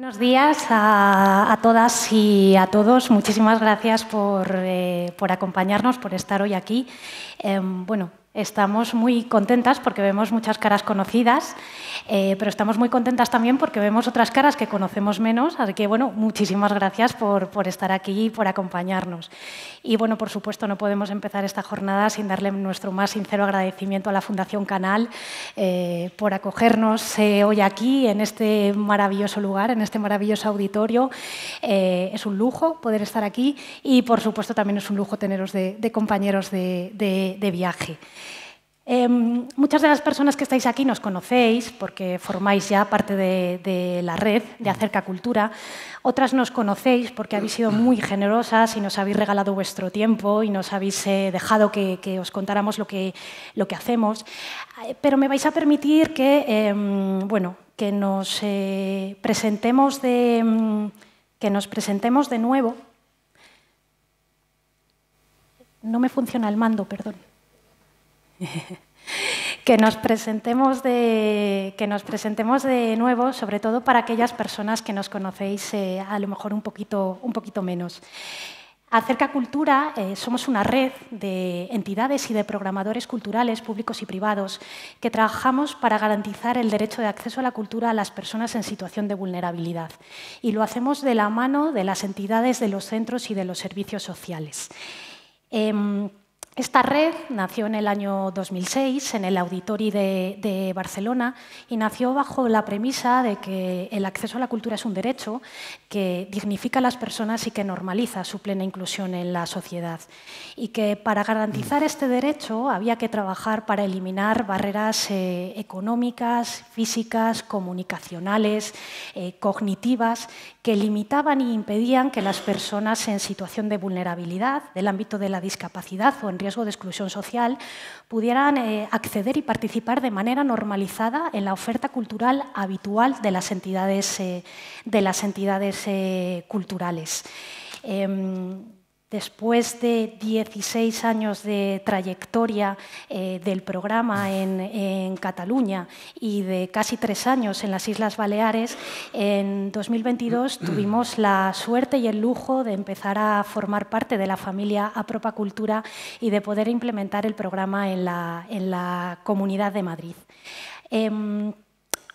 Buenos días a, todas y a todos. Muchísimas gracias por, eh, acompañarnos, por estar hoy aquí. Em, bueno, Estamos muy contentas porque vemos muchas caras conocidas, eh, pero estamos muy contentas también porque vemos otras caras que conocemos menos. Así que, bueno, muchísimas gracias por, estar aquí y por acompañarnos. Y, bueno, por supuesto, no podemos empezar esta jornada sin darle nuestro más sincero agradecimiento a la Fundación Canal eh, por acogernos eh, hoy aquí, en este maravilloso lugar, en este maravilloso auditorio. es un lujo poder estar aquí y, por supuesto, también es un lujo teneros de, compañeros de viaje. Em, muchas de las personas que estáis aquí nos conocéis porque formáis ya parte de, la red de Acerca Cultura. Otras nos conocéis porque habéis sido muy generosas y nos habéis regalado vuestro tiempo y nos habéis eh, dejado que, os contáramos lo que, lo que hacemos. Eh, pero me vais a permitir que, em, bueno, que nos, eh, presentemos de, em, que nos presentemos de nuevo. No me funciona el mando, perdón. que, nos presentemos de, que nos presentemos de nuevo, sobre todo para aquellas personas que nos conocéis eh, a lo mejor un poquito, un poquito menos. Acerca Cultura eh, somos una red de entidades y de programadores culturales públicos y privados que trabajamos para garantizar el derecho de acceso a la cultura a las personas en situación de vulnerabilidad. Y lo hacemos de la mano de las entidades de los centros y de los servicios sociales. Em, esta red nació en el año 2006 en el Auditori de, Barcelona y nació bajo la premisa de que el acceso a la cultura es un derecho que dignifica a las personas y que normaliza su plena inclusión en la sociedad. Y que para garantizar este derecho había que trabajar para eliminar barreras eh, económicas, físicas, comunicacionales, eh, cognitivas, que limitaban y impedían que las personas en situación de vulnerabilidad, del ámbito de la discapacidad o en riesgo de exclusión social pudieran eh, acceder y participar de manera normalizada en la oferta cultural habitual de las entidades, eh, eh, culturales. Después de 16 años de trayectoria eh, del programa en, Cataluña y de casi tres años en las Islas Baleares, en 2022 tuvimos la suerte y el lujo de empezar a formar parte de la familia Apropa Cultura y de poder implementar el programa en la, Comunidad de Madrid. Em,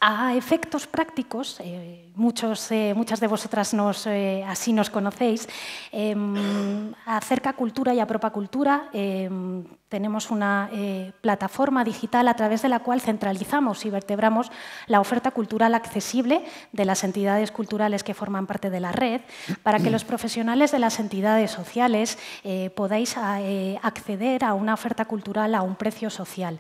a efectos prácticos, eh, muchos, eh, muchas de vosotras nos, eh, así nos conocéis, em, acerca cultura y apropa cultura em, tenemos una plataforma digital a través de la cual centralizamos y vertebramos la oferta cultural accesible de las entidades culturales que forman parte de la red, para que los profesionales de las entidades sociales podáis acceder a una oferta cultural a un precio social.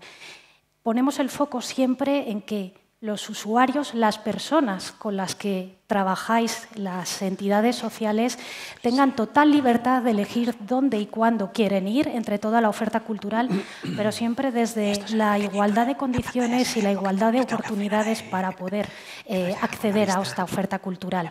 Ponemos el foco siempre en que los usuarios, las personas con las que trabajáis, las entidades sociales, tengan total libertad de elegir dónde y cuándo quieren ir entre toda la oferta cultural, pero siempre desde la igualdad de condiciones y la igualdad de oportunidades para poder eh, acceder a esta oferta cultural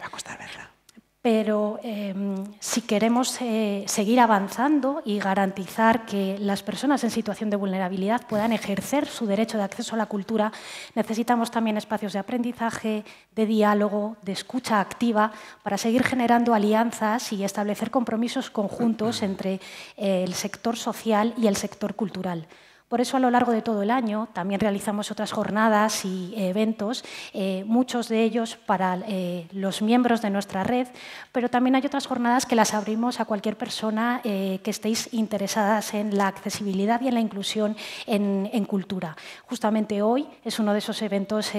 pero em, si queremos eh, seguir avanzando y garantizar que las personas en situación de vulnerabilidad puedan ejercer su derecho de acceso a la cultura, necesitamos también espacios de aprendizaje, de diálogo, de escucha activa, para seguir generando alianzas y establecer compromisos conjuntos entre eh, el sector social y el sector cultural. Por eso a lo largo de todo el año también realizamos otras jornadas y eventos, eh, muchos de ellos para eh, los miembros de nuestra red, pero también hay otras jornadas que las abrimos a cualquier persona eh, que estéis interesadas en la accesibilidad y en la inclusión en, en cultura. Justamente hoy es uno de esos eventos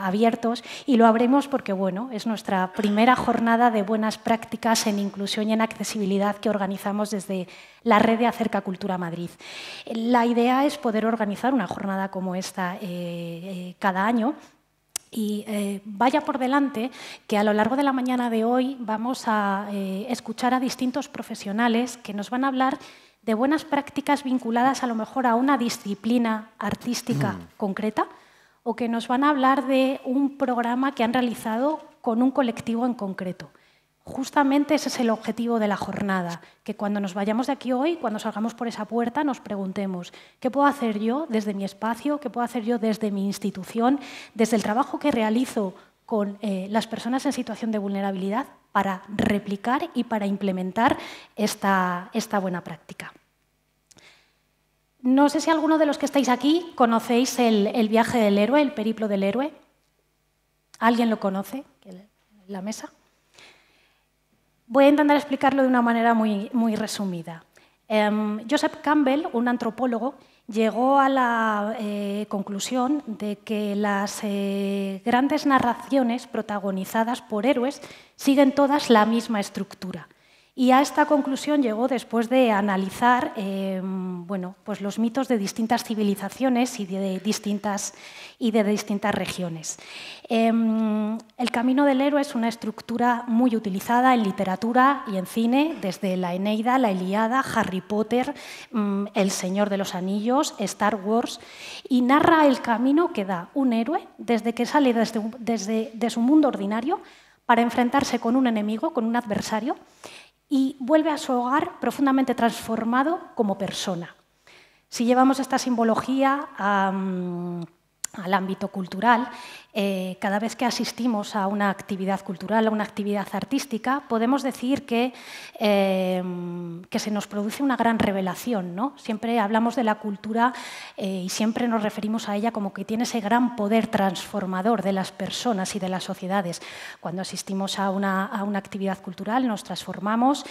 abiertos y lo abrimos porque bueno, es nuestra primera jornada de buenas prácticas en inclusión y en accesibilidad que organizamos desde la red de Acerca Cultura Madrid. La idea es poder organizar una jornada como esta eh, eh, cada año. Y eh, vaya por delante que a lo largo de la mañana de hoy vamos a escuchar a distintos profesionales que nos van a hablar de buenas prácticas vinculadas a lo mejor a una disciplina artística mm. concreta o que nos van a hablar de un programa que han realizado con un colectivo en concreto. Justamente ese es el objetivo de la jornada, que cuando nos vayamos de aquí hoy, cuando salgamos por esa puerta, nos preguntemos, ¿qué puedo hacer yo desde mi espacio? ¿Qué puedo hacer yo desde mi institución? Desde el trabajo que realizo con eh, las personas en situación de vulnerabilidad para replicar y para implementar esta, esta buena práctica. No sé si alguno de los que estáis aquí conocéis el, viaje del héroe, el periplo del héroe. ¿Alguien lo conoce? ¿La mesa? Voy a intentar explicarlo de una manera muy, resumida. Em, Joseph Campbell, un antropólogo, llegó a la eh, conclusión de que las eh, grandes narraciones protagonizadas por héroes siguen todas la misma estructura. Y a esta conclusión llegó después de analizar em, bueno, pues los mitos de distintas civilizaciones y de distintas, y de distintas regiones. Em, el camino del héroe es una estructura muy utilizada en literatura y en cine, desde la Eneida, la Iliada, Harry Potter, mm, El Señor de los Anillos, Star Wars, y narra el camino que da un héroe desde que sale desde, desde de su mundo ordinario para enfrentarse con un enemigo, con un adversario, y vuelve a su hogar profundamente transformado como persona. Si llevamos esta simbología al ámbito cultural, eh, cada vez que asistimos a una actividad cultural, a una actividad artística, podemos decir que, eh, que se nos produce una gran revelación. ¿no? Siempre hablamos de la cultura eh, y siempre nos referimos a ella como que tiene ese gran poder transformador de las personas y de las sociedades. Cuando asistimos a una, a una actividad cultural nos transformamos,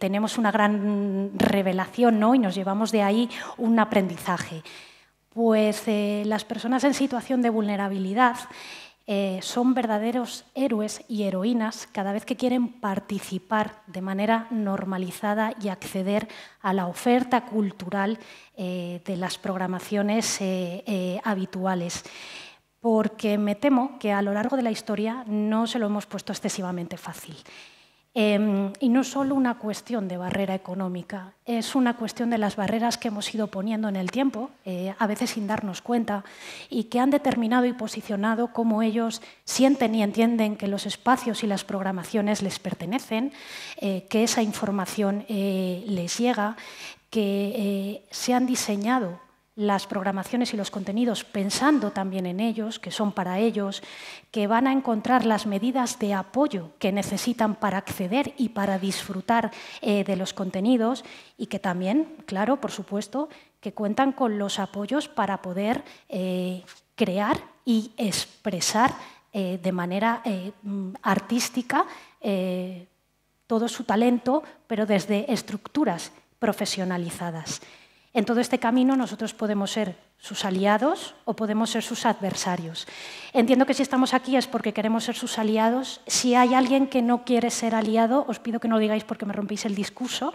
tenemos una gran revelación ¿no? y nos llevamos de ahí un aprendizaje pues eh, las personas en situación de vulnerabilidad eh, son verdaderos héroes y heroínas cada vez que quieren participar de manera normalizada y acceder a la oferta cultural eh, de las programaciones habituales. Porque me temo que a lo largo de la historia no se lo hemos puesto excesivamente fácil. Em, y no solo una cuestión de barrera económica, es una cuestión de las barreras que hemos ido poniendo en el tiempo, eh, a veces sin darnos cuenta, y que han determinado y posicionado cómo ellos sienten y entienden que los espacios y las programaciones les pertenecen, eh, que esa información eh, les llega, que se han diseñado las programaciones y los contenidos pensando también en ellos, que son para ellos, que van a encontrar las medidas de apoyo que necesitan para acceder y para disfrutar eh, de los contenidos y que también, claro, por supuesto, que cuentan con los apoyos para poder eh, crear y expresar eh, de manera artística todo su talento, pero desde estructuras profesionalizadas. En todo este camino nosotros podemos ser sus aliados o podemos ser sus adversarios. Entiendo que si estamos aquí es porque queremos ser sus aliados. Si hay alguien que no quiere ser aliado, os pido que no lo digáis porque me rompéis el discurso.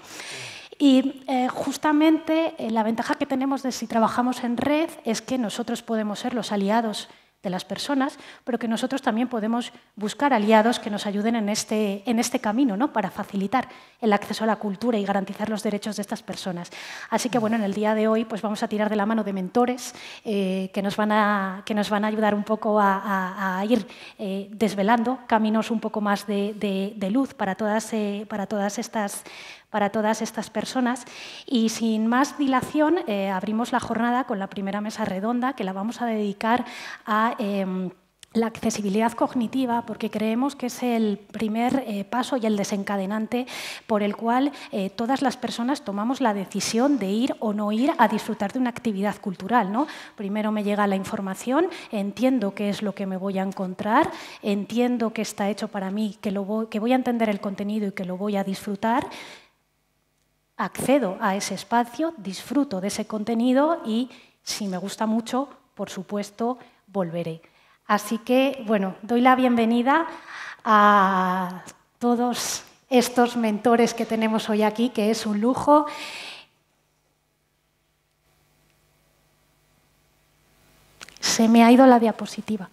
Y eh, justamente eh, la ventaja que tenemos de si trabajamos en red es que nosotros podemos ser los aliados de las personas, pero que nosotros también podemos buscar aliados que nos ayuden en este, en este camino ¿no? para facilitar el acceso a la cultura y garantizar los derechos de estas personas. Así que bueno, en el día de hoy pues vamos a tirar de la mano de mentores eh, que, nos van a, que nos van a ayudar un poco a, ir eh, desvelando caminos un poco más de, luz para todas, eh, para todas estas para todas estas personas. Y sin más dilación, eh, abrimos la jornada con la primera mesa redonda que la vamos a dedicar a... Em, la accesibilidad cognitiva, porque creemos que es el primer eh, paso y el desencadenante por el cual eh, todas las personas tomamos la decisión de ir o no ir a disfrutar de una actividad cultural. ¿no? Primero me llega la información, entiendo qué es lo que me voy a encontrar, entiendo que está hecho para mí, que, lo que voy a entender el contenido y que lo voy a disfrutar, accedo a ese espacio, disfruto de ese contenido y si me gusta mucho, por supuesto, volveré. Así que, bueno, doy la bienvenida a todos estos mentores que tenemos hoy aquí, que es un lujo. Se me ha ido la diapositiva.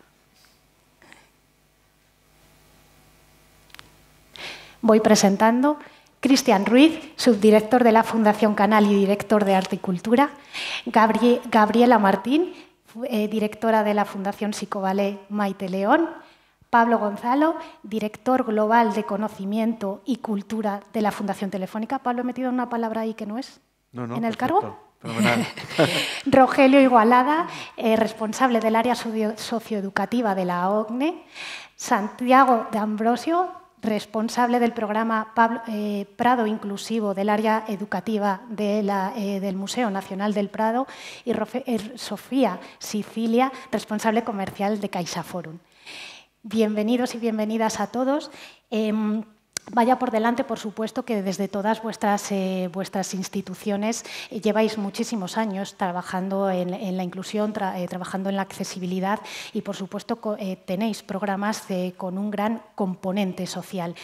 Voy presentando. Cristian Ruiz, subdirector de la Fundación Canal y director de Arte y Cultura, Gabriela Martín, eh, directora de la Fundación Psicobalé Maite León, Pablo Gonzalo, director global de conocimiento y cultura de la Fundación Telefónica. Pablo, he metido una palabra ahí que no es no, no, en el cargo. Rogelio Igualada, eh, responsable del área socioeducativa de la OCNE. Santiago de Ambrosio, responsable del programa eh, Prado Inclusivo del área educativa eh, del Museo Nacional del Prado. Y Sofía Sicilia, responsable comercial de CaixaForum. Bienvenidos y bienvenidas a todos. Vaya por delante, por supuesto, que desde todas vuestras, eh, vuestras instituciones eh, lleváis muchísimos años trabajando en, la inclusión, eh, trabajando en la accesibilidad y, por supuesto, tenéis programas con un gran componente social.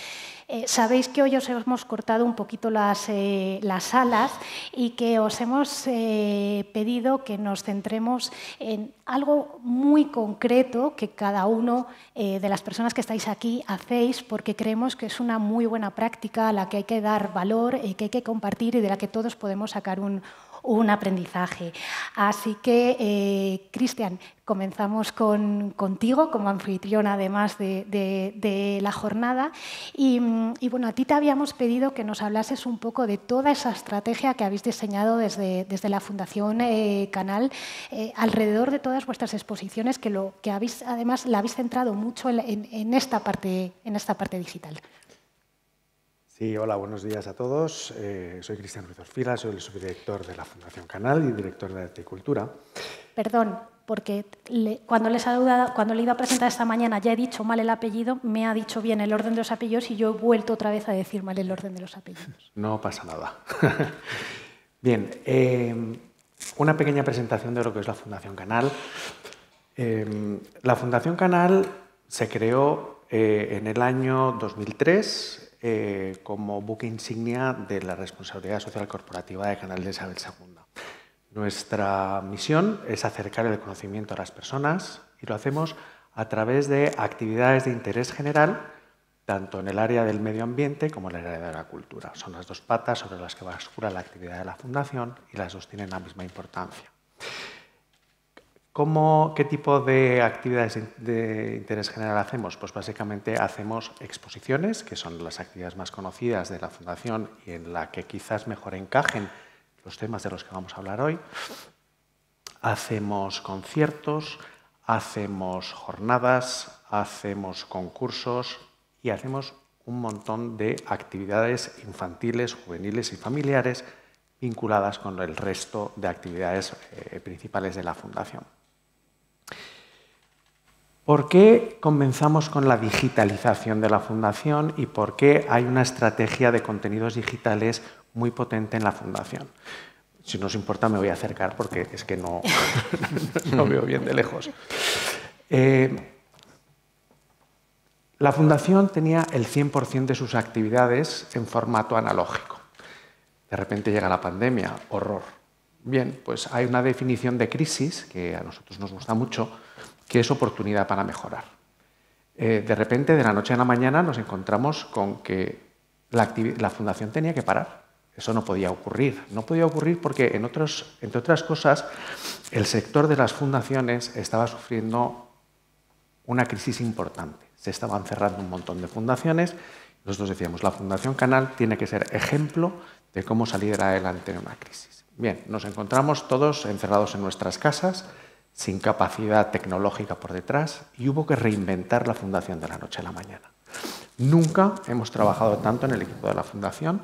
Eh, sabéis que hoy os hemos cortado un poquito las, eh, las alas y que os hemos eh, pedido que nos centremos en algo muy concreto que cada uno de las personas que estáis aquí hacéis porque creemos que es una muy buena práctica a la que hay que dar valor, que hay que compartir y de la que todos podemos sacar un, un aprendizaje. Así que, eh, Cristian, comenzamos con, contigo como anfitrión además de, la jornada. Y, bueno, a ti te habíamos pedido que nos hablases un poco de toda esa estrategia que habéis diseñado desde, desde la Fundación eh, Canal eh, alrededor de todas vuestras exposiciones, que, lo, que habéis, además la habéis centrado mucho en, esta, parte, en esta parte digital. Sí, hola, buenos días a todos. Eh, soy Cristian Ruiz Orfila, soy el subdirector de la Fundación Canal y director de Arte y Cultura. Perdón, porque cuando, les ha cuando le iba a presentar esta mañana ya he dicho mal el apellido, me ha dicho bien el orden de los apellidos y yo he vuelto otra vez a decir mal el orden de los apellidos. No pasa nada. bien, eh, una pequeña presentación de lo que es la Fundación Canal. Eh, la Fundación Canal se creó en el año 2003 eh, como buque insignia de la responsabilidad social corporativa de Canal de Isabel II. Nuestra misión es acercar el conocimiento a las personas y lo hacemos a través de actividades de interés general, tanto en el área del medio ambiente como en el área de la cultura. Son las dos patas sobre las que bascula la actividad de la Fundación y las dos tienen la misma importancia. ¿Qué tipo de actividades de interés general hacemos? Pues básicamente hacemos exposiciones, que son las actividades más conocidas de la Fundación y en la que quizás mejor encajen los temas de los que vamos a hablar hoy. Hacemos conciertos, hacemos jornadas, hacemos concursos y hacemos un montón de actividades infantiles, juveniles y familiares vinculadas con el resto de actividades eh, principales de la Fundación. ¿Por qué comenzamos con la digitalización de la Fundación y por qué hay una estrategia de contenidos digitales muy potente en la Fundación? Si no os importa, me voy a acercar porque es que no, no veo bien de lejos. Eh, la Fundación tenía el 100% de sus actividades en formato analógico. De repente llega la pandemia, horror. Bien, pues hay una definición de crisis que a nosotros nos gusta mucho, que es oportunidad para mejorar. Eh, de repente, de la noche a la mañana, nos encontramos con que la, fundación tenía que parar. Eso no podía ocurrir. No podía ocurrir porque, entre otras cosas, el sector de las fundaciones estaba sufriendo una crisis importante. Se estaban cerrando un montón de fundaciones. Nosotros decíamos, la Fundación Canal tiene que ser ejemplo de cómo salir adelante en una crisis. Bien, nos encontramos todos encerrados en nuestras casas, sin capacidad tecnológica por detrás y hubo que reinventar la fundación de la noche a la mañana. Nunca hemos trabajado tanto en el equipo de la fundación,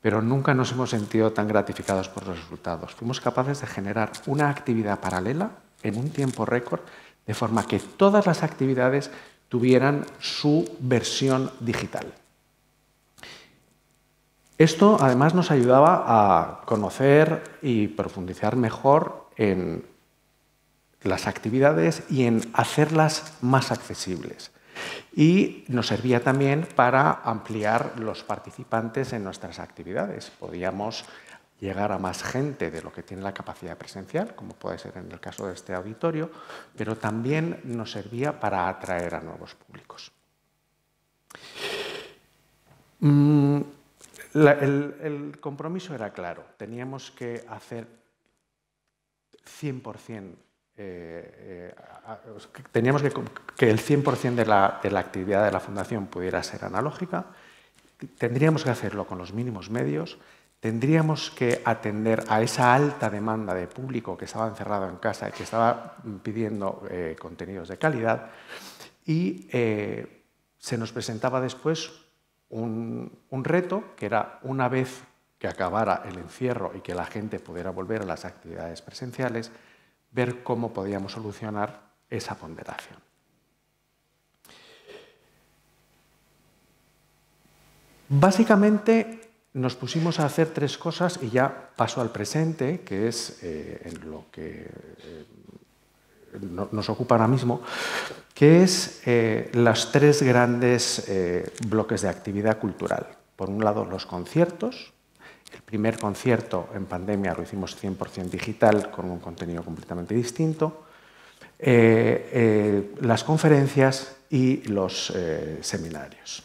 pero nunca nos hemos sentido tan gratificados por los resultados. Fuimos capaces de generar una actividad paralela en un tiempo récord, de forma que todas las actividades tuvieran su versión digital. Esto además nos ayudaba a conocer y profundizar mejor en las actividades y en hacerlas más accesibles. Y nos servía también para ampliar los participantes en nuestras actividades. Podíamos llegar a más gente de lo que tiene la capacidad presencial, como puede ser en el caso de este auditorio, pero también nos servía para atraer a nuevos públicos. Mm, el, el compromiso era claro, teníamos que hacer 100% eh, eh, teníamos que, que el 100% de la, de la, actividad de la Fundación pudiera ser analógica, tendríamos que hacerlo con los mínimos medios, tendríamos que atender a esa alta demanda de público que estaba encerrado en casa y que estaba pidiendo eh, contenidos de calidad. Y se nos presentaba después un, reto que era una vez que acabara el encierro y que la gente pudiera volver a las actividades presenciales, ver cómo podíamos solucionar esa ponderación. Básicamente nos pusimos a hacer tres cosas y ya paso al presente, que es eh, en lo que eh, nos ocupa ahora mismo, que es eh, los tres grandes bloques de actividad cultural. Por un lado, los conciertos. El primer concierto en pandemia lo hicimos 100% digital, con un contenido completamente distinto. las conferencias y los seminarios.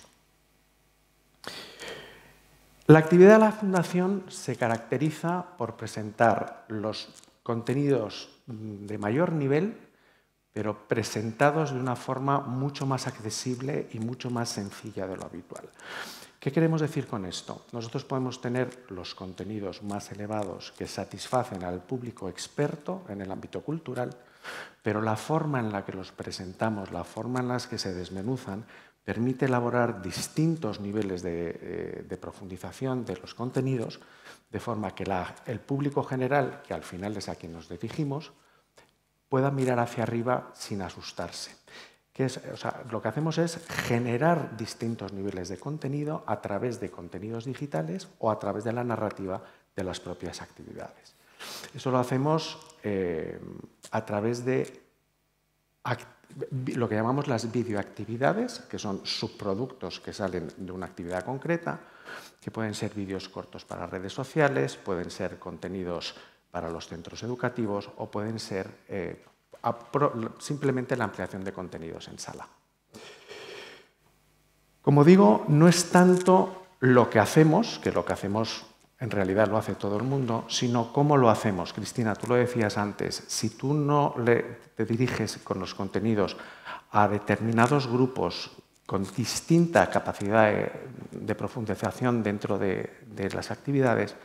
La actividad de la Fundación se caracteriza por presentar los contenidos de mayor nivel, pero presentados de una forma mucho más accesible y mucho más sencilla de lo habitual. ¿Qué queremos decir con esto? Nosotros podemos tener los contenidos más elevados que satisfacen al público experto en el ámbito cultural, pero la forma en la que los presentamos, la forma en la que se desmenuzan, permite elaborar distintos niveles de, eh, profundización de los contenidos, de forma que el público general, que al final es a quien nos dirigimos, pueda mirar hacia arriba sin asustarse. Lo que hacemos es generar distintos niveles de contenido a través de contenidos digitales o a través de la narrativa de las propias actividades. Eso lo hacemos eh, a través de lo que llamamos las videoactividades, que son subproductos que salen de una actividad concreta, que pueden ser vídeos cortos para redes sociales, pueden ser contenidos para los centros educativos o pueden ser eh, simplemente la ampliación de contenidos en sala. Como digo, no es tanto lo que hacemos, que lo que hacemos en realidad lo hace todo el mundo, sino cómo lo hacemos. Cristina, tú lo decías antes, si tú no te diriges con los contenidos a determinados grupos con distinta capacidad de, profundización dentro de, las actividades,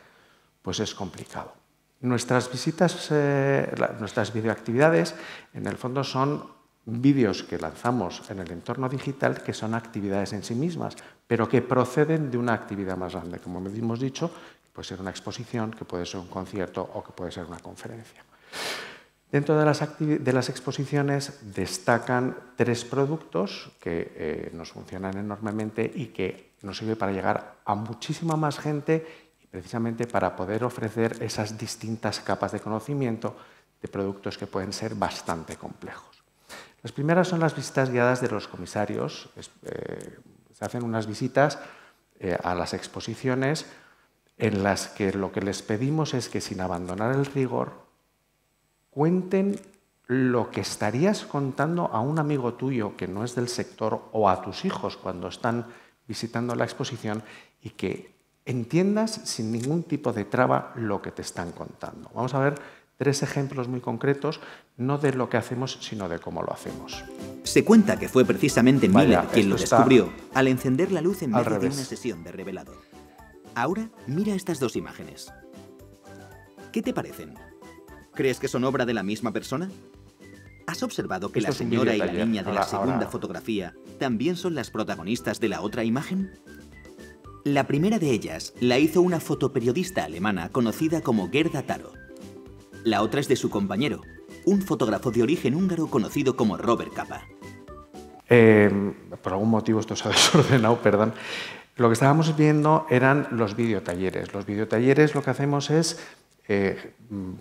pues es complicado. Nuestras visitas, eh, nuestras videoactividades, en el fondo son vídeos que lanzamos en el entorno digital que son actividades en sí mismas, pero que proceden de una actividad más grande, como hemos dicho, Puede ser una exposición, que puede ser un concierto o que puede ser una conferencia. Dentro de las, exposiciones destacan tres productos que eh, nos funcionan enormemente y que nos sirven para llegar a muchísima más gente precisamente para poder ofrecer esas distintas capas de conocimiento de productos que pueden ser bastante complejos. Las primeras son las visitas guiadas de los comisarios. Eh, se hacen unas visitas eh, a las exposiciones en las que lo que les pedimos es que sin abandonar el rigor, cuenten lo que estarías contando a un amigo tuyo que no es del sector o a tus hijos cuando están visitando la exposición y que entiendas sin ningún tipo de traba lo que te están contando. Vamos a ver tres ejemplos muy concretos, no de lo que hacemos, sino de cómo lo hacemos. Se cuenta que fue precisamente Miller quien lo descubrió al encender la luz en medio de una sesión de revelado. Ahora mira estas dos imágenes. ¿Qué te parecen? ¿Crees que son obra de la misma persona? ¿Has observado que la señora y la niña de la segunda fotografía también son las protagonistas de la otra imagen? La primera de ellas la hizo una fotoperiodista alemana conocida como Gerda Taro. La otra es de su compañero, un fotógrafo de origen húngaro conocido como Robert Capa. Eh, por algún motivo esto se ha desordenado, perdón. Lo que estábamos viendo eran los videotalleres. Los videotalleres lo que hacemos es, eh,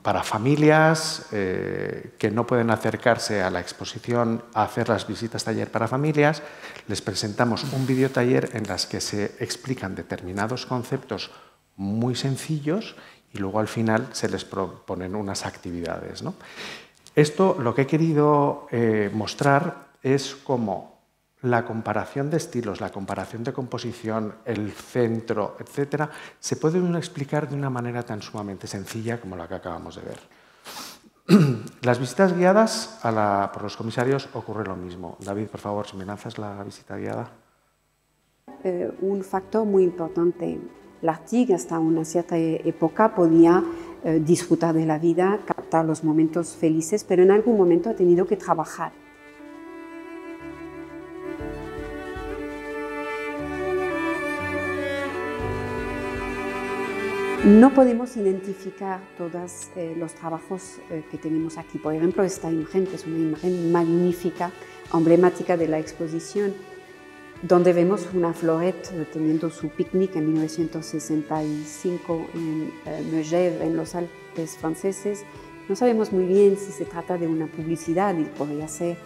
para familias eh, que no pueden acercarse a la exposición a hacer las visitas taller para familias, les presentamos un videotaller en las que se explican determinados conceptos muy sencillos y luego al final se les proponen unas actividades. Esto lo que he querido eh, mostrar es cómo la comparación de estilos, la comparación de composición, el centro, etcétera, se puede explicar de una manera tan sumamente sencilla como la que acabamos de ver. Las visitas guiadas por los comisarios ocurre lo mismo. David, por favor, si me la visita guiada. Eh, un factor muy importante Lartigue hasta una cierta época podía eh, disfrutar de la vida, captar los momentos felices, pero en algún momento ha tenido que trabajar. No podemos identificar todos eh, los trabajos eh, que tenemos aquí. Por ejemplo, esta imagen, que es una imagen magnífica, emblemática de la exposición, donde vemos una Florette eh, teniendo su picnic en 1965 en Megève, en los Alpes franceses. No sabemos muy bien si se trata de una publicidad y podría ser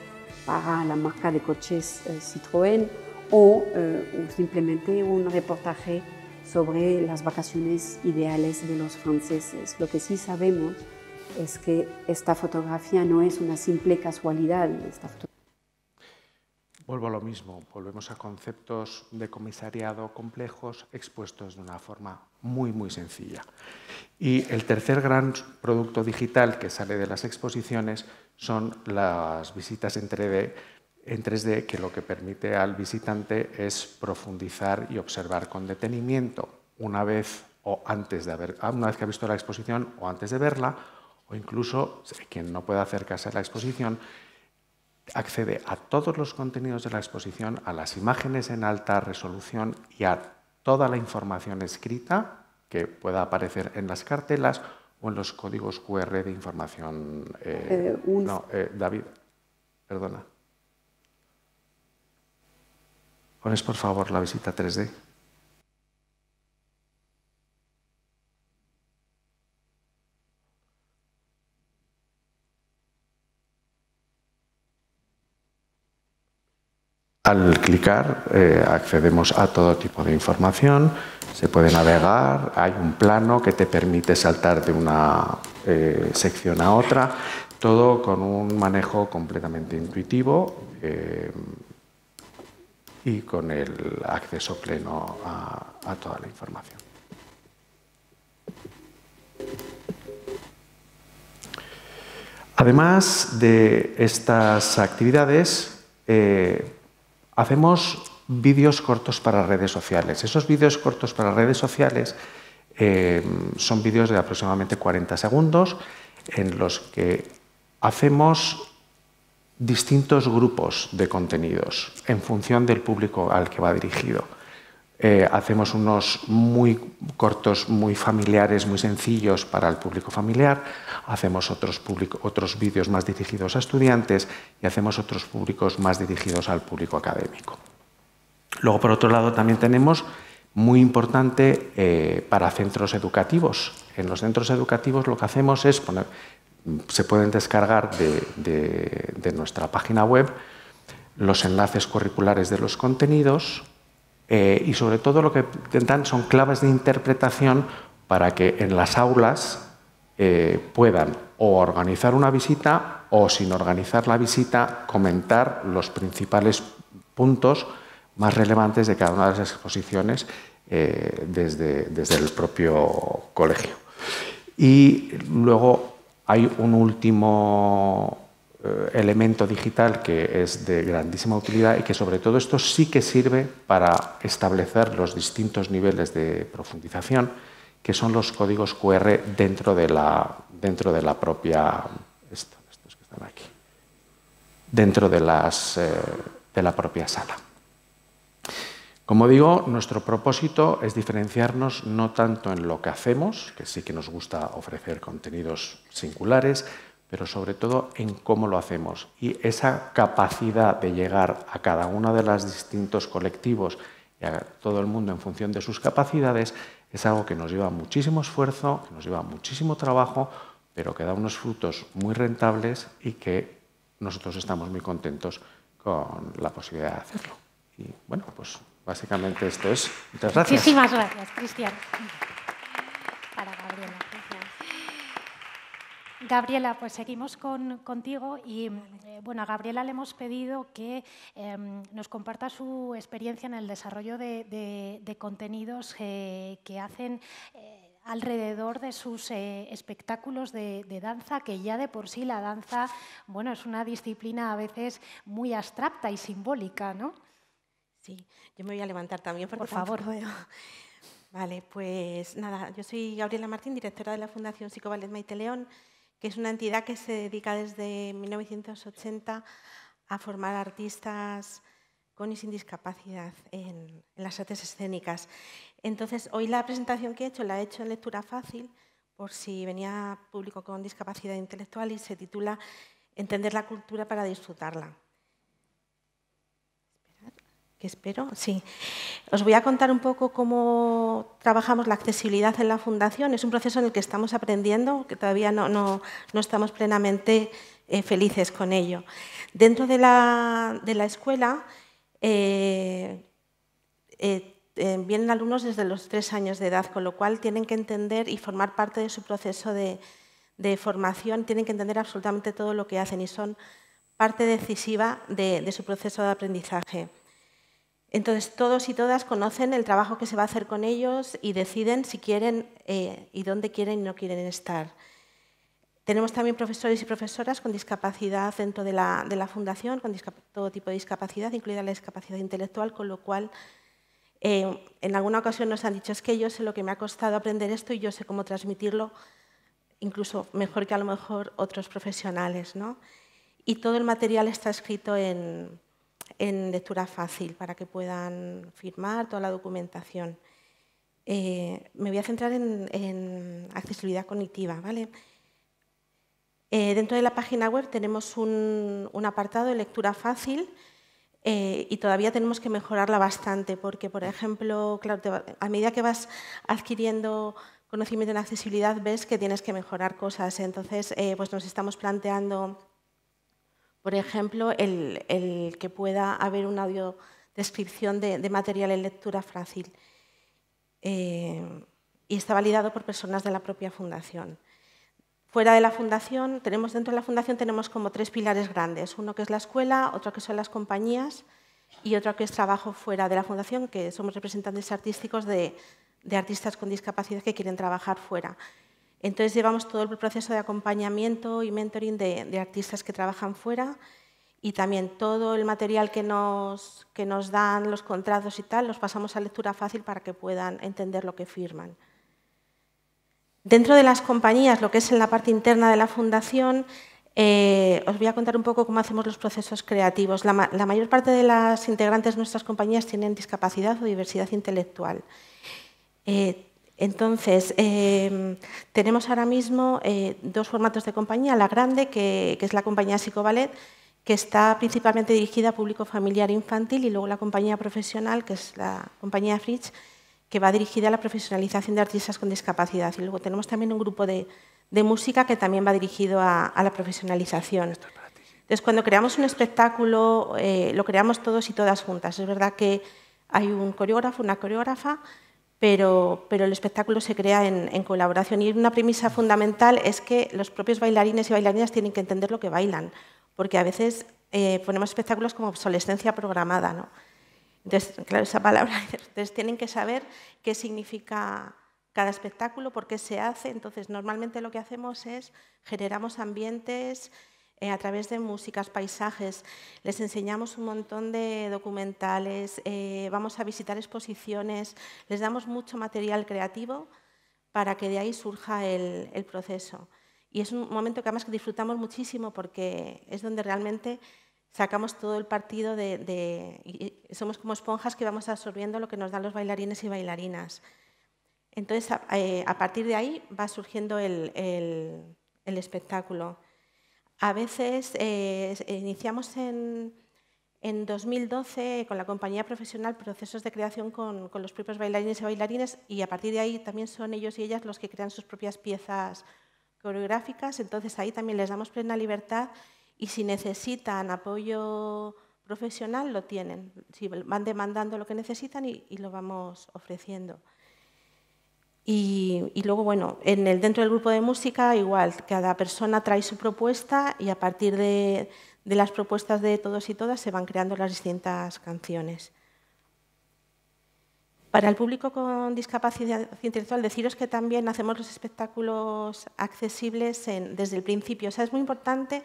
para la marca de coches Citroën o simplemente un reportaje sobre las vacaciones ideales de los franceses. Lo que sí sabemos es que esta fotografía no es una simple casualidad. Vuelvo a lo mismo, volvemos a conceptos de comisariado complejos expuestos de una forma muy, muy sencilla. Y el tercer gran producto digital que sale de las exposiciones son las visitas en 3D en 3D que lo que permite al visitante es profundizar y observar con detenimiento una vez o antes de haber, ah, una vez que ha visto la exposición o antes de verla, o incluso quien no pueda acercarse a la exposición, accede a todos los contenidos de la exposición, a las imágenes en alta resolución y a toda la información escrita que pueda aparecer en las cartelas o en los códigos QR de información. Eh, eh, no, eh, David, perdona. Pones por favor la visita 3D. Al clicar eh, accedemos a todo tipo de información, se puede navegar, hay un plano que te permite saltar de una eh, sección a otra, todo con un manejo completamente intuitivo. Eh, y con el acceso pleno a, toda la información. Además de estas actividades, eh, hacemos vídeos cortos para redes sociales. Esos vídeos cortos para redes sociales eh, son vídeos de aproximadamente 40 segundos en los que hacemos distintos grupos de contenidos en función del público al que va dirigido. Eh, hacemos unos muy cortos, muy familiares, muy sencillos para el público familiar, hacemos otros, otros vídeos más dirigidos a estudiantes y hacemos otros públicos más dirigidos al público académico. Luego, por otro lado, también tenemos muy importante eh, para centros educativos. En los centros educativos lo que hacemos es poner, se pueden descargar de, nuestra página web los enlaces curriculares de los contenidos eh, y sobre todo lo que intentan son claves de interpretación para que en las aulas eh, puedan o organizar una visita o sin organizar la visita comentar los principales puntos más relevantes de cada una de las exposiciones eh, desde, desde el propio colegio. Y luego hay un último eh, elemento digital que es de grandísima utilidad y que sobre todo esto sí que sirve para establecer los distintos niveles de profundización, que son los códigos QR dentro de la, dentro de la propia... estos que están aquí, dentro de, las, eh, de la propia sala. Como digo, nuestro propósito es diferenciarnos no tanto en lo que hacemos, que sí que nos gusta ofrecer contenidos singulares, pero sobre todo en cómo lo hacemos. Y esa capacidad de llegar a cada uno de los distintos colectivos y a todo el mundo en función de sus capacidades es algo que nos lleva muchísimo esfuerzo, que nos lleva muchísimo trabajo, pero que da unos frutos muy rentables y que nosotros estamos muy contentos con la posibilidad de hacerlo. Y bueno, pues Básicamente esto es. Muchas gracias. Muchísimas gracias, Cristian. Para Gabriela. Gabriela, pues seguimos contigo y eh, bueno, a Gabriela le hemos pedido que em, nos comparta su experiencia en el desarrollo de, contenidos eh, que hacen eh, alrededor de sus espectáculos de, de, danza, que ya de por sí la danza, bueno, es una disciplina a veces muy abstracta y simbólica, ¿no? Sí, yo me voy a levantar también por favor. Vale, pues nada, yo soy Gabriela Martín, directora de la Fundación Psicoballet Maite León, que es una entidad que se dedica desde 1980 a formar artistas con y sin discapacidad en, las artes escénicas. Entonces, hoy la presentación que he hecho la he hecho en lectura fácil, por si venía público con discapacidad intelectual, y se titula Entender la cultura para disfrutarla. ¿Qué espero? Sí. Os voy a contar un poco cómo trabajamos la accesibilidad en la Fundación. Es un proceso en el que estamos aprendiendo, que todavía no, no, no estamos plenamente eh, felices con ello. Dentro de la, de la escuela eh, eh, vienen alumnos desde los tres años de edad, con lo cual tienen que entender y formar parte de su proceso de, de formación, tienen que entender absolutamente todo lo que hacen y son parte decisiva de, de su proceso de aprendizaje. Entonces, todos y todas conocen el trabajo que se va a hacer con ellos y deciden si quieren eh, y dónde quieren y no quieren estar. Tenemos también profesores y profesoras con discapacidad dentro de la, fundación, con todo tipo de discapacidad, incluida la discapacidad intelectual, con lo cual eh, en alguna ocasión nos han dicho es que yo sé lo que me ha costado aprender esto y yo sé cómo transmitirlo, incluso mejor que a lo mejor otros profesionales. ¿no? Y todo el material está escrito en, en lectura fácil para que puedan firmar toda la documentación. Eh, me voy a centrar en, accesibilidad cognitiva. ¿vale? Eh, dentro de la página web tenemos un, apartado de lectura fácil eh, y todavía tenemos que mejorarla bastante porque, por ejemplo, claro, a medida que vas adquiriendo conocimiento en accesibilidad ves que tienes que mejorar cosas. Entonces, pues nos estamos planteando por ejemplo, el, que pueda haber una audiodescripción de, material en lectura fácil. Eh, y está validado por personas de la propia fundación. Fuera de la fundación, tenemos dentro de la fundación tenemos como tres pilares grandes. Uno que es la escuela, otro que son las compañías y otro que es trabajo fuera de la fundación, que somos representantes artísticos de artistas con discapacidad que quieren trabajar fuera. Entonces llevamos todo el proceso de acompañamiento y mentoring de, artistas que trabajan fuera y también todo el material que nos, que nos dan los contratos y tal, los pasamos a lectura fácil para que puedan entender lo que firman. Dentro de las compañías, lo que es en la parte interna de la fundación, eh, os voy a contar un poco cómo hacemos los procesos creativos. La, mayor parte de las integrantes de nuestras compañías tienen discapacidad o diversidad intelectual. Eh, entonces, em, tenemos ahora mismo eh, dos formatos de compañía. La grande, que, es la compañía Psicoballet, que está principalmente dirigida a público familiar e infantil, y luego la compañía profesional, que es la compañía Fritz, que va dirigida a la profesionalización de artistas con discapacidad. Y luego tenemos también un grupo de, música que también va dirigido a, la profesionalización. Entonces, cuando creamos un espectáculo, eh, lo creamos todos y todas juntas. Es verdad que hay un coreógrafo, una coreógrafa, pero, el espectáculo se crea en, colaboración. Y una premisa fundamental es que los propios bailarines y bailarinas tienen que entender lo que bailan, porque a veces eh, ponemos espectáculos como obsolescencia programada. ¿no? Entonces, claro, esa palabra, entonces tienen que saber qué significa cada espectáculo, por qué se hace. Entonces, normalmente lo que hacemos es generamos ambientes eh, a través de músicas, paisajes. Les enseñamos un montón de documentales, eh, vamos a visitar exposiciones, les damos mucho material creativo para que de ahí surja el, proceso. Y es un momento que además que disfrutamos muchísimo porque es donde realmente sacamos todo el partido de, somos como esponjas que vamos absorbiendo lo que nos dan los bailarines y bailarinas. Entonces, a, eh, partir de ahí va surgiendo el espectáculo. A veces eh, iniciamos en, 2012 con la compañía profesional procesos de creación con, los propios bailarines y bailarines y a partir de ahí también son ellos y ellas los que crean sus propias piezas coreográficas. Entonces ahí también les damos plena libertad y si necesitan apoyo profesional lo tienen. Si van demandando lo que necesitan y lo vamos ofreciendo. Y, luego, bueno, dentro del grupo de música, igual, cada persona trae su propuesta y a partir de, las propuestas de todos y todas se van creando las distintas canciones. Para el público con discapacidad intelectual, deciros que también hacemos los espectáculos accesibles desde el principio. O sea, es muy importante,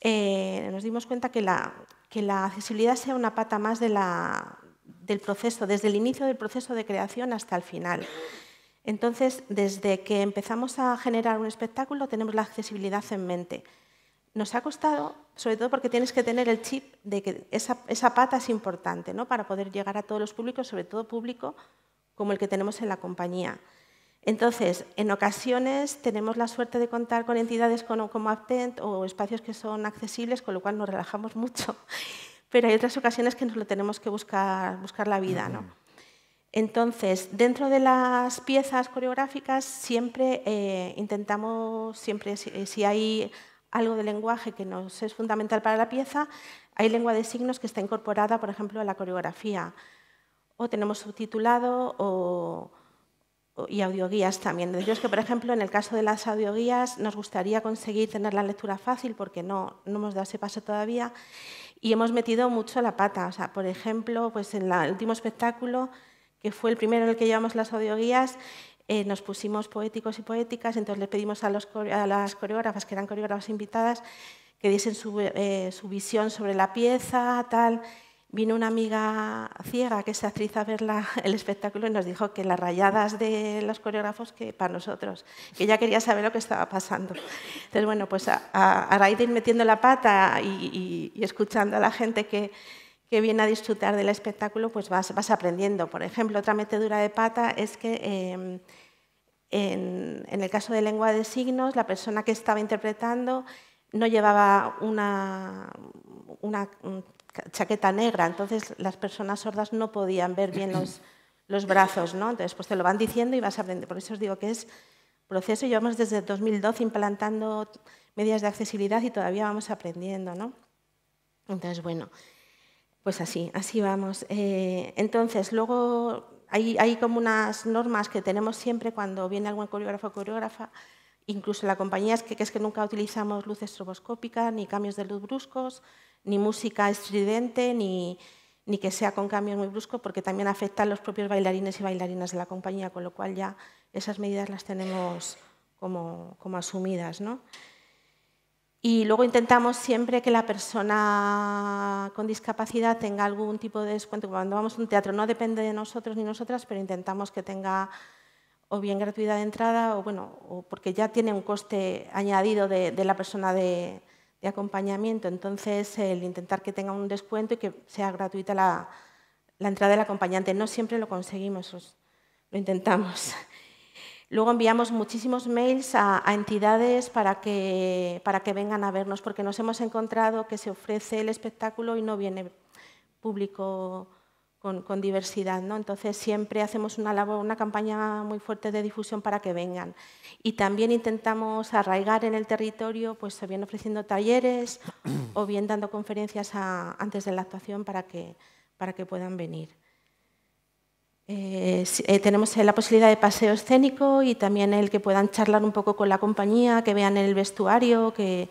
eh, nos dimos cuenta que la, accesibilidad sea una pata más del proceso, desde el inicio del proceso de creación hasta el final. Entonces, desde que empezamos a generar un espectáculo, tenemos la accesibilidad en mente. Nos ha costado, sobre todo porque tienes que tener el chip de que esa, pata es importante ¿no? para poder llegar a todos los públicos, sobre todo público como el que tenemos en la compañía. Entonces, en ocasiones tenemos la suerte de contar con entidades como Aptent o espacios que son accesibles, con lo cual nos relajamos mucho, pero hay otras ocasiones que nos lo tenemos que buscar, buscar la vida. ¿no? Entonces, dentro de las piezas coreográficas siempre eh, intentamos, siempre si, hay algo de lenguaje que nos es fundamental para la pieza, hay lengua de signos que está incorporada, por ejemplo, a la coreografía. O tenemos subtitulado o, y audioguías también. Deciros que, por ejemplo, en el caso de las audioguías nos gustaría conseguir tener la lectura fácil porque no, no hemos dado ese paso todavía y hemos metido mucho la pata. O sea, por ejemplo, pues en el último espectáculo que fue el primero en el que llevamos las audioguías, eh, nos pusimos poéticos y poéticas, entonces le pedimos a, las coreógrafas, que eran coreógrafas invitadas, que diesen eh, su, visión sobre la pieza, tal. Vino una amiga ciega que es actriz a ver el espectáculo y nos dijo que las rayadas de los coreógrafos que para nosotros, que ella quería saber lo que estaba pasando. Entonces, bueno, pues a, raíz de ir metiendo la pata y escuchando a la gente que, que viene a disfrutar del espectáculo, pues vas, vas aprendiendo. Por ejemplo, otra metedura de pata es que em, en, el caso de lengua de signos, la persona que estaba interpretando no llevaba una, una chaqueta negra, entonces las personas sordas no podían ver bien los, los brazos, ¿no? Entonces, pues te lo van diciendo y vas aprendiendo. Por eso os digo que es proceso. Llevamos desde 2012 implantando medidas de accesibilidad y todavía vamos aprendiendo, ¿no? Entonces, bueno, pues así, así vamos. Eh, entonces, luego hay, como unas normas que tenemos siempre cuando viene algún coreógrafo o coreógrafa, incluso la compañía, es que, es que nunca utilizamos luz estroboscópica, ni cambios de luz bruscos, ni música estridente, ni, ni que sea con cambios muy bruscos, porque también afecta a los propios bailarines y bailarinas de la compañía, con lo cual ya esas medidas las tenemos como, como asumidas. ¿no? Y luego intentamos siempre que la persona con discapacidad tenga algún tipo de descuento. Cuando vamos a un teatro no depende de nosotros ni nosotras, pero intentamos que tenga o bien gratuidad de entrada o bueno, o porque ya tiene un coste añadido de, la persona de, acompañamiento. Entonces, el intentar que tenga un descuento y que sea gratuita la, la entrada del acompañante. No siempre lo conseguimos, lo intentamos. Luego enviamos muchísimos mails a, entidades para que, para que vengan a vernos, porque nos hemos encontrado que se ofrece el espectáculo y no viene público con, diversidad. ¿no? Entonces siempre hacemos una, labor, una campaña muy fuerte de difusión para que vengan. Y también intentamos arraigar en el territorio, pues bien ofreciendo talleres o bien dando conferencias antes de la actuación para que, para que puedan venir. Eh, eh, tenemos la posibilidad de paseo escénico y también el que puedan charlar un poco con la compañía, que vean el vestuario, que,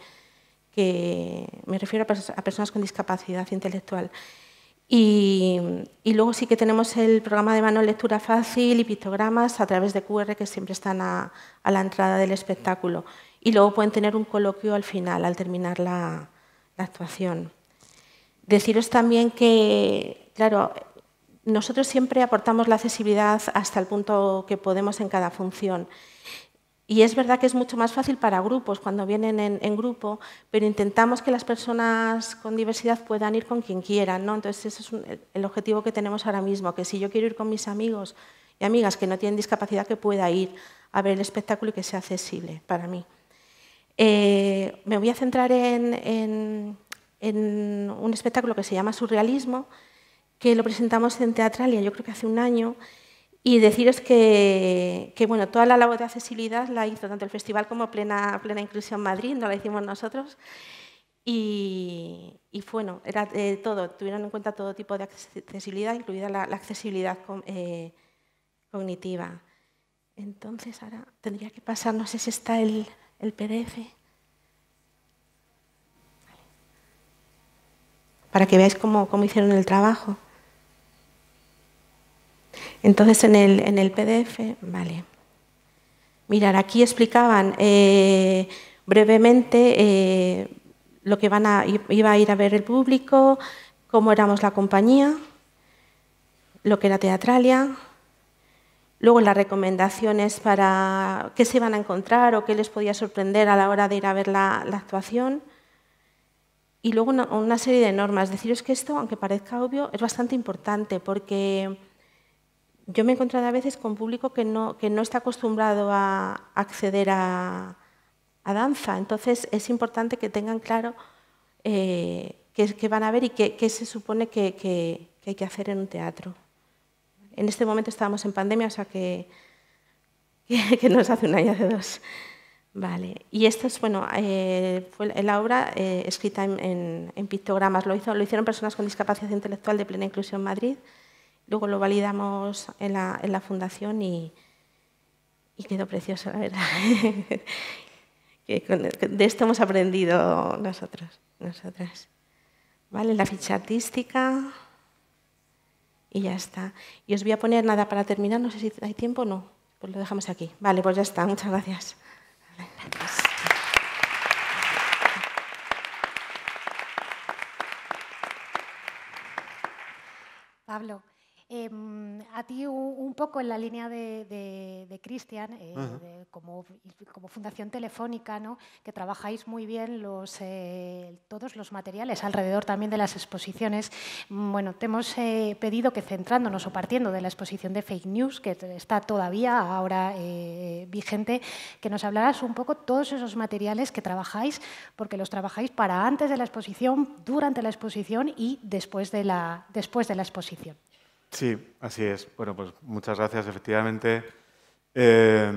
me refiero a, personas con discapacidad intelectual. Y, luego sí que tenemos el programa de mano lectura fácil y pictogramas a través de QR que siempre están a, la entrada del espectáculo. Y luego pueden tener un coloquio al final, al terminar la actuación. Deciros también que, claro, nosotros siempre aportamos la accesibilidad hasta el punto que podemos en cada función. Y es verdad que es mucho más fácil para grupos cuando vienen en, grupo, pero intentamos que las personas con diversidad puedan ir con quien quieran. ¿no? Entonces, ese es el objetivo que tenemos ahora mismo, que si yo quiero ir con mis amigos y amigas que no tienen discapacidad, que pueda ir a ver el espectáculo y que sea accesible para mí. Eh, me voy a centrar en un espectáculo que se llama Surrealismo, que lo presentamos en Teatralia, yo creo que hace un año, y deciros que, bueno, toda la labor de accesibilidad la hizo tanto el festival como Plena, Plena Inclusión Madrid, no la hicimos nosotros, y, bueno, era todo, tuvieron en cuenta todo tipo de accesibilidad, incluida la, accesibilidad eh, cognitiva. Entonces, ahora tendría que pasar, no sé si está el, el PDF. Para que veáis cómo, cómo hicieron el trabajo. Entonces, en el, PDF, vale. Mirar, aquí explicaban eh, brevemente eh, lo que van a, iba a ir a ver el público, cómo éramos la compañía. lo que era teatralia, luego las recomendaciones para qué se iban a encontrar o qué les podía sorprender a la hora de ir a ver la, actuación, y luego una, serie de normas. Deciros que esto, aunque parezca obvio, es bastante importante porque yo me he encontrado a veces con público que no, que no está acostumbrado a acceder a, danza, entonces es importante que tengan claro eh, qué, van a ver y qué, se supone que hay que hacer en un teatro. En este momento estábamos en pandemia, o sea que, que, nos hace un año de dos. Vale. Y esto es, bueno, eh, fue la obra eh, escrita en, pictogramas. Lo, hizo, lo hicieron personas con discapacidad intelectual de plena inclusión Madrid. Luego lo validamos en la, en la fundación y, quedó precioso, la verdad. de esto hemos aprendido nosotros, nosotras. Vale, la ficha artística y ya está. Y os voy a poner nada para terminar, no sé si hay tiempo o no. Pues lo dejamos aquí. Vale, pues ya está. Muchas gracias. Pablo, Em, a ti un, poco en la línea de, Cristian, eh, como, Fundación Telefónica, ¿no? que trabajáis muy bien los, eh, todos los materiales alrededor también de las exposiciones. Mm, bueno, te hemos eh, pedido que centrándonos o partiendo de la exposición de fake news, que está todavía ahora vigente, que nos hablaras un poco todos esos materiales que trabajáis, porque los trabajáis para antes de la exposición, durante la exposición y después de la, después de la exposición. Sí, así es. Bueno, pues muchas gracias. Efectivamente, eh,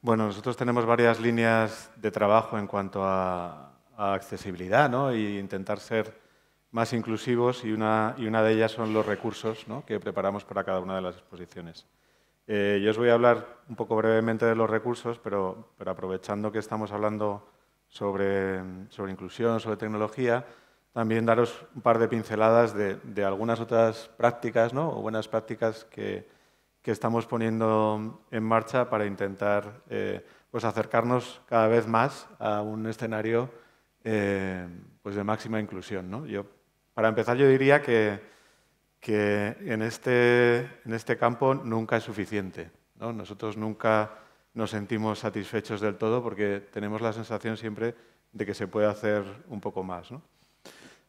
bueno, nosotros tenemos varias líneas de trabajo en cuanto a, accesibilidad, ¿no? Y intentar ser más inclusivos y una, y una de ellas son los recursos ¿no? que preparamos para cada una de las exposiciones. Eh, yo os voy a hablar un poco brevemente de los recursos, pero, pero aprovechando que estamos hablando sobre, sobre inclusión, sobre tecnología, también daros un par de pinceladas de, algunas otras prácticas ¿no? o buenas prácticas que, estamos poniendo en marcha para intentar eh, pues acercarnos cada vez más a un escenario eh, pues de máxima inclusión. ¿no? Yo, para empezar, yo diría que, que en, este, en este campo nunca es suficiente. ¿no? Nosotros nunca nos sentimos satisfechos del todo porque tenemos la sensación siempre de que se puede hacer un poco más. ¿no?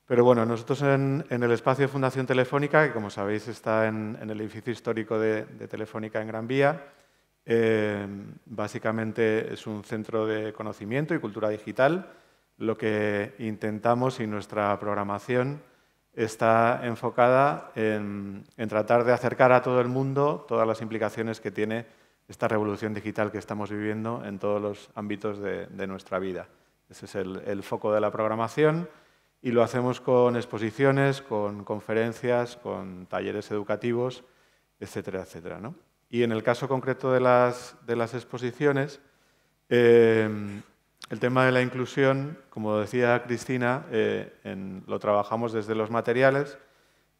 Pero bueno, nosotros en, el espacio de Fundación Telefónica, que como sabéis está en, el edificio histórico de, Telefónica en Gran Vía, eh, básicamente es un centro de conocimiento y cultura digital. Lo que intentamos y nuestra programación está enfocada en, tratar de acercar a todo el mundo todas las implicaciones que tiene esta revolución digital que estamos viviendo en todos los ámbitos de, nuestra vida. Ese es el foco de la programación y lo hacemos con exposiciones, con conferencias, con talleres educativos, etcétera, etcétera. ¿no? Y en el caso concreto de las, de las exposiciones, eh, el tema de la inclusión, como decía Cristina, eh, lo trabajamos desde los materiales,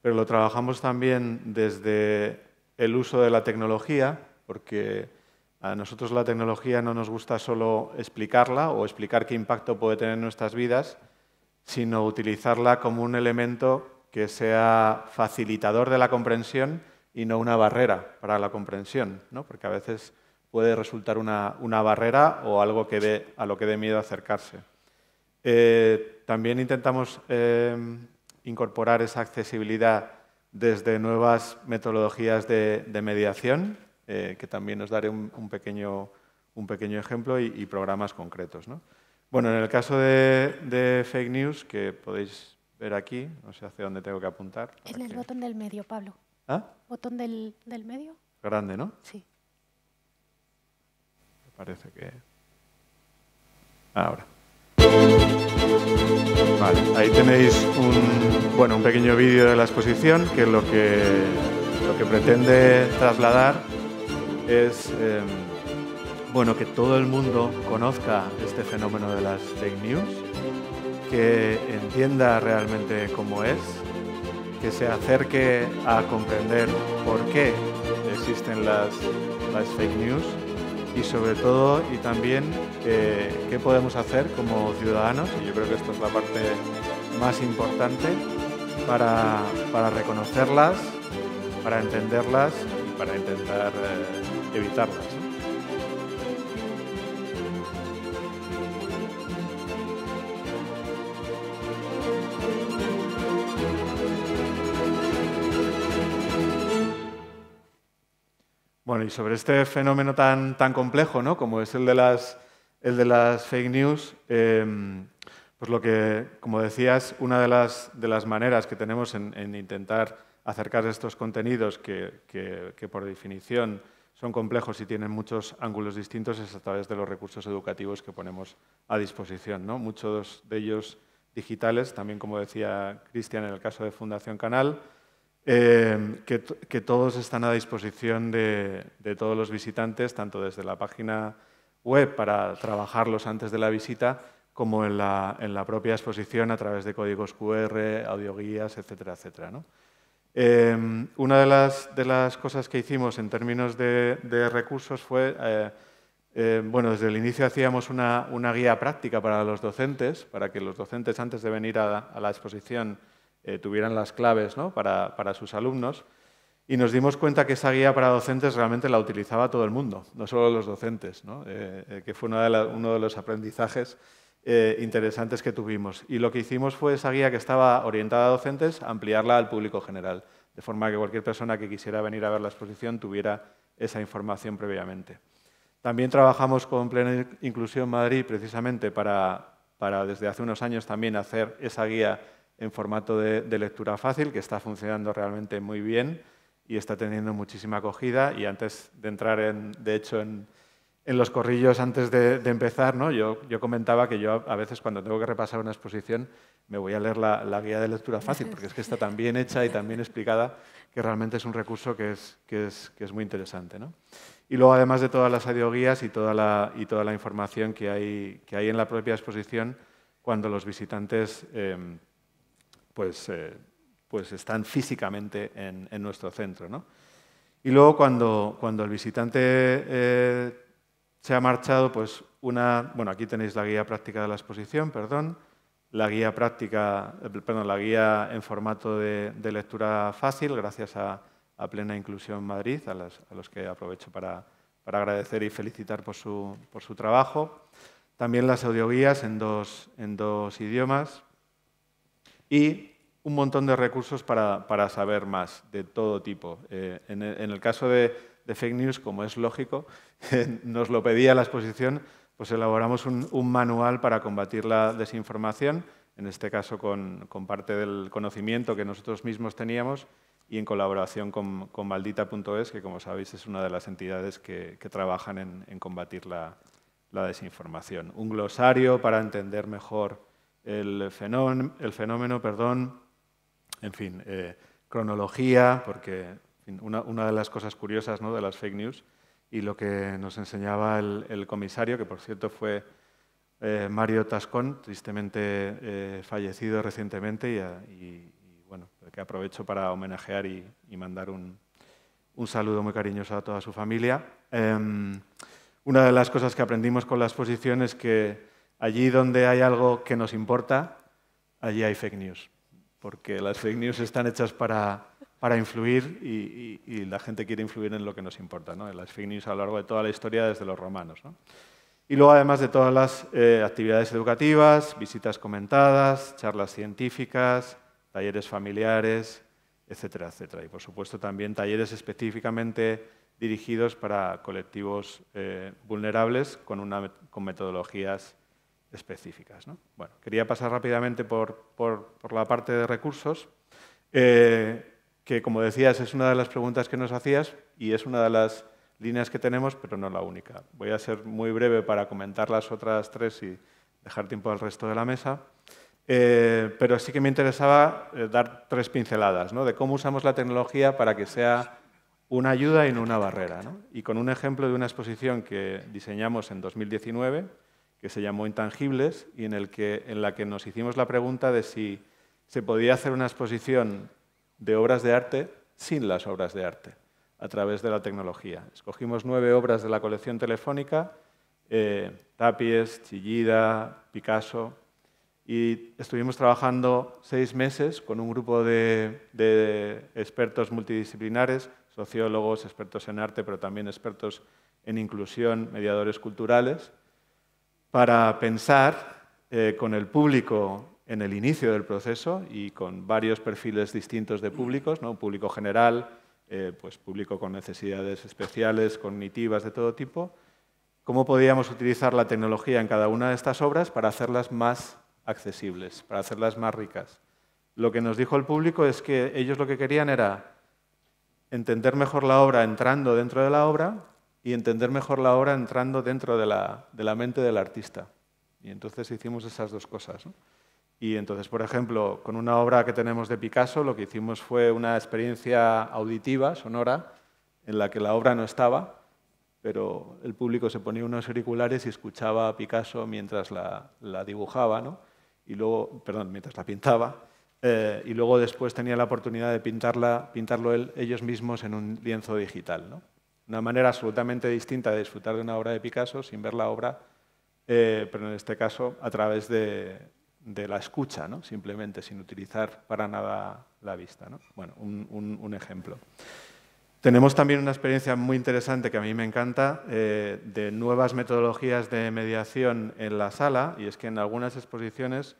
pero lo trabajamos también desde el uso de la tecnología, porque a nosotros la tecnología no nos gusta solo explicarla o explicar qué impacto puede tener en nuestras vidas, sino utilizarla como un elemento que sea facilitador de la comprensión y no una barrera para la comprensión, ¿no? porque a veces puede resultar una, barrera o algo que dé, a lo que dé miedo acercarse. Eh, también intentamos eh, incorporar esa accesibilidad desde nuevas metodologías de, mediación, eh, que también os daré un, pequeño, ejemplo, y, y programas concretos. ¿no? Bueno, en el caso de, fake news, que podéis ver aquí, no sé hacia dónde tengo que apuntar. En el botón del medio, Pablo. ¿Ah? ¿Botón del, medio? Grande, ¿no? Sí. Me parece que... Ahora. Vale, ahí tenéis un, bueno, un pequeño vídeo de la exposición que lo que, lo que pretende trasladar es... Em, bueno, que todo el mundo conozca este fenómeno de las fake news, que entienda realmente cómo es, que se acerque a comprender por qué existen las, fake news y sobre todo y también eh, qué podemos hacer como ciudadanos, y yo creo que esto es la parte más importante, para, para reconocerlas, para entenderlas y para intentar eh, evitarlas. Y sobre este fenómeno tan, tan complejo, ¿no? como es el de las, el de las fake news, em, pues lo que, como decías, una de las, de las maneras que tenemos en, intentar acercar estos contenidos que, que, por definición son complejos y tienen muchos ángulos distintos es a través de los recursos educativos que ponemos a disposición. ¿no? Muchos de ellos digitales, también como decía Cristian en el caso de Fundación Canal, eh, que, todos están a disposición de, todos los visitantes, tanto desde la página web para trabajarlos antes de la visita, como en la, propia exposición a través de códigos QR, audioguías, etcétera, etcétera. Eh, una de las, cosas que hicimos en términos de, recursos fue, eh, bueno, desde el inicio hacíamos una, guía práctica para los docentes, para que los docentes antes de venir a la exposición eh, tuvieran las claves para, sus alumnos. Y nos dimos cuenta que esa guía para docentes realmente la utilizaba todo el mundo, no solo los docentes, eh, eh, que fue uno de, los aprendizajes interesantes que tuvimos. Y lo que hicimos fue esa guía que estaba orientada a docentes, ampliarla al público general, de forma que cualquier persona que quisiera venir a ver la exposición tuviera esa información previamente. También trabajamos con Plena Inclusión Madrid precisamente para, para desde hace unos años también hacer esa guía en formato de, lectura fácil, que está funcionando realmente muy bien y está teniendo muchísima acogida. Y antes de entrar, en, de hecho, en, los corrillos, antes de, empezar, ¿no? yo, yo, comentaba que yo a veces cuando tengo que repasar una exposición me voy a leer la, guía de lectura fácil, porque es que está tan bien hecha y tan bien explicada que realmente es un recurso que es, que es, que es muy interesante. ¿no? Y luego, además de todas las audioguías y toda la, y toda la información que hay, que hay en la propia exposición, cuando los visitantes... Eh, pues, eh, pues están físicamente en, nuestro centro. ¿no? Y luego cuando, cuando el visitante eh, se ha marchado, pues una, bueno, aquí tenéis la guía práctica de la exposición, perdón, la guía práctica, eh, perdón, la guía en formato de, lectura fácil, gracias a, Plena Inclusión Madrid, a, los que aprovecho para, para, agradecer y felicitar por su, por su trabajo. También las audioguías en dos, en dos idiomas, y un montón de recursos para, saber más de todo tipo. Eh, en, el, caso de, fake news, como es lógico, nos lo pedía la exposición, pues elaboramos un, manual para combatir la desinformación, en este caso con, parte del conocimiento que nosotros mismos teníamos y en colaboración con, maldita.es, que como sabéis es una de las entidades que, trabajan en, combatir la, la, desinformación. Un glosario para entender mejor el fenómeno, el fenómeno perdón, en fin, eh, cronología, porque una, de las cosas curiosas ¿no? de las fake news y lo que nos enseñaba el, comisario, que por cierto fue eh, Mario Tascón, tristemente eh, fallecido recientemente y, bueno, que aprovecho para homenajear y, mandar un, un, saludo muy cariñoso a toda su familia. Em, una de las cosas que aprendimos con la exposición es que Allí donde hay algo que nos importa, allí hay fake news, porque las fake news están hechas para, para influir y, la gente quiere influir en lo que nos importa, ¿no? las fake news a lo largo de toda la historia desde los romanos. Y luego, además de todas las eh, actividades educativas, visitas comentadas, charlas científicas, talleres familiares, etcétera, etcétera. Y, por supuesto, también talleres específicamente dirigidos para colectivos eh, vulnerables con, una, con metodologías específicas. Bueno, quería pasar rápidamente por, la parte de recursos, eh, que como decías es una de las preguntas que nos hacías y es una de las líneas que tenemos, pero no la única. Voy a ser muy breve para comentar las otras tres y dejar tiempo al resto de la mesa. Eh, pero sí que me interesaba eh, dar tres pinceladas de cómo usamos la tecnología para que sea una ayuda y no una barrera. Y con un ejemplo de una exposición que diseñamos en 2019, que se llamó Intangibles y en, el que, en la que nos hicimos la pregunta de si se podía hacer una exposición de obras de arte sin las obras de arte, a través de la tecnología. Escogimos nueve obras de la colección telefónica, eh, Tapies, Chillida, Picasso, Y estuvimos trabajando seis meses con un grupo de, expertos multidisciplinares, sociólogos, expertos en arte, pero también expertos en inclusión, mediadores culturales, para pensar eh, con el público en el inicio del proceso y con varios perfiles distintos de públicos, ¿no? público general, eh, pues público con necesidades especiales, cognitivas de todo tipo, cómo podíamos utilizar la tecnología en cada una de estas obras para hacerlas más accesibles, para hacerlas más ricas. Lo que nos dijo el público es que ellos lo que querían era entender mejor la obra entrando dentro de la obra y entender mejor la obra entrando dentro de la, de la mente del artista. Y entonces hicimos esas dos cosas. Y entonces, por ejemplo, con una obra que tenemos de Picasso, lo que hicimos fue una experiencia auditiva, sonora, en la que la obra no estaba, pero el público se ponía unos auriculares y escuchaba a Picasso mientras la, dibujaba, ¿no? y luego, perdón, mientras la pintaba, eh, y luego después tenía la oportunidad de pintarla, pintarlo ellos mismos en un lienzo digital. ¿no? Una manera absolutamente distinta de disfrutar de una obra de Picasso sin ver la obra, eh, pero en este caso a través de, la escucha, ¿no? simplemente sin utilizar para nada la vista. ¿no? Bueno, un, ejemplo. Tenemos también una experiencia muy interesante que a mí me encanta eh, de nuevas metodologías de mediación en la sala y es que en algunas exposiciones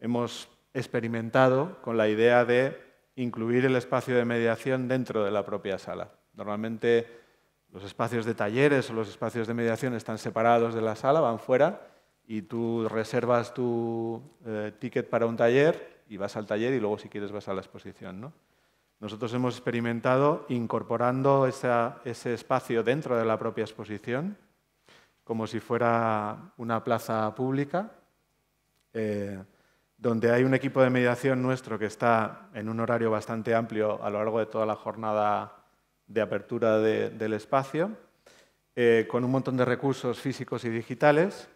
hemos experimentado con la idea de incluir el espacio de mediación dentro de la propia sala. Normalmente los espacios de talleres o los espacios de mediación están separados de la sala, van fuera y tú reservas tu eh, ticket para un taller y vas al taller y luego si quieres vas a la exposición. ¿no? Nosotros hemos experimentado incorporando ese espacio dentro de la propia exposición, como si fuera una plaza pública, eh, donde hay un equipo de mediación nuestro que está en un horario bastante amplio a lo largo de toda la jornada de apertura del espacio, eh, con un montón de recursos físicos y digitales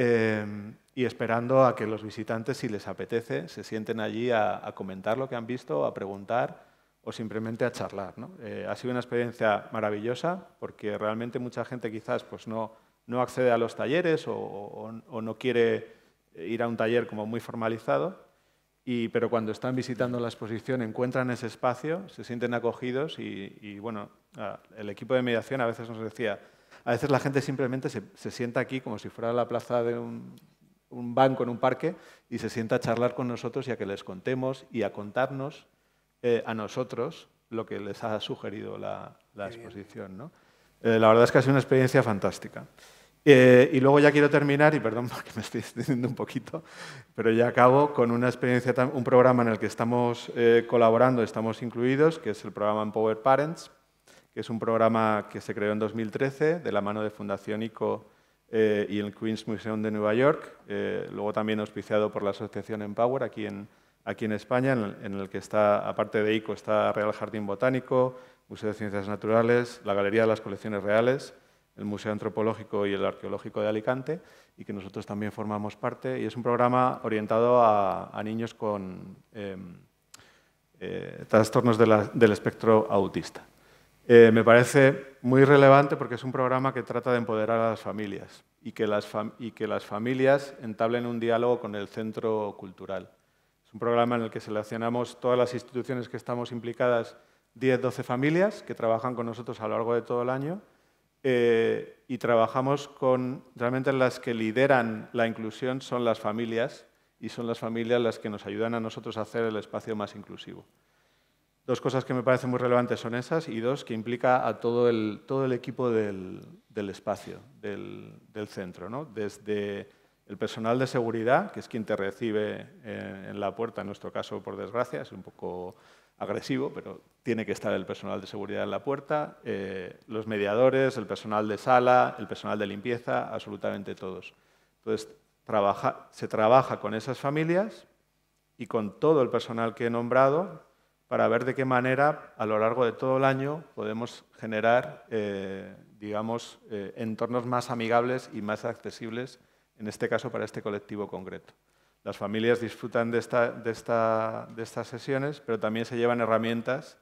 Em, y esperando a que los visitantes, si les apetece, se sienten allí a, comentar lo que han visto, a preguntar o simplemente a charlar. Eh, ha sido una experiencia maravillosa porque realmente mucha gente quizás pues no, no accede a los talleres o, no quiere ir a un taller como muy formalizado, y, pero cuando están visitando la exposición encuentran ese espacio, se sienten acogidos y, y bueno, el equipo de mediación a veces nos decía, a veces la gente simplemente se, sienta aquí como si fuera la plaza de un, banco en un parque y se sienta a charlar con nosotros y a que les contemos y a contarnos eh, a nosotros lo que les ha sugerido la, exposición. Eh, la verdad es que ha sido una experiencia fantástica. Eh, y luego ya quiero terminar, y perdón porque me estoy extendiendo un poquito, pero ya acabo con una experiencia, un programa en el que estamos colaborando, estamos incluidos, que es el programa Empower Parents, que es un programa que se creó en 2013 de la mano de Fundación ICO eh, y el Queen's Museum de Nueva York, eh, luego también auspiciado por la Asociación Empower aquí en, aquí en España, en el, que está, aparte de ICO, está Real Jardín Botánico, Museo de Ciencias Naturales, la Galería de las Colecciones Reales, el Museo Antropológico y el Arqueológico de Alicante, y que nosotros también formamos parte. Y es un programa orientado a, niños con em, eh, trastornos del espectro autista. Eh, me parece muy relevante porque es un programa que trata de empoderar a las familias y que las, y que las familias entablen un diálogo con el centro cultural. Es un programa en el que seleccionamos todas las instituciones que estamos implicadas, 10, 12 familias que trabajan con nosotros a lo largo de todo el año eh, y trabajamos con, realmente las que lideran la inclusión son las familias y son las familias las que nos ayudan a nosotros a hacer el espacio más inclusivo. Dos cosas que me parecen muy relevantes son esas y dos que implica a todo el, todo el equipo del, espacio, del, centro, ¿no? desde el personal de seguridad, que es quien te recibe eh, en la puerta, en nuestro caso, por desgracia, es un poco agresivo, pero tiene que estar el personal de seguridad en la puerta, eh, los mediadores, el personal de sala, el personal de limpieza, absolutamente todos. Entonces, se trabaja con esas familias y con todo el personal que he nombrado para ver de qué manera a lo largo de todo el año podemos generar, eh, digamos, eh, entornos más amigables y más accesibles, en este caso para este colectivo concreto. Las familias disfrutan de, estas sesiones, pero también se llevan herramientas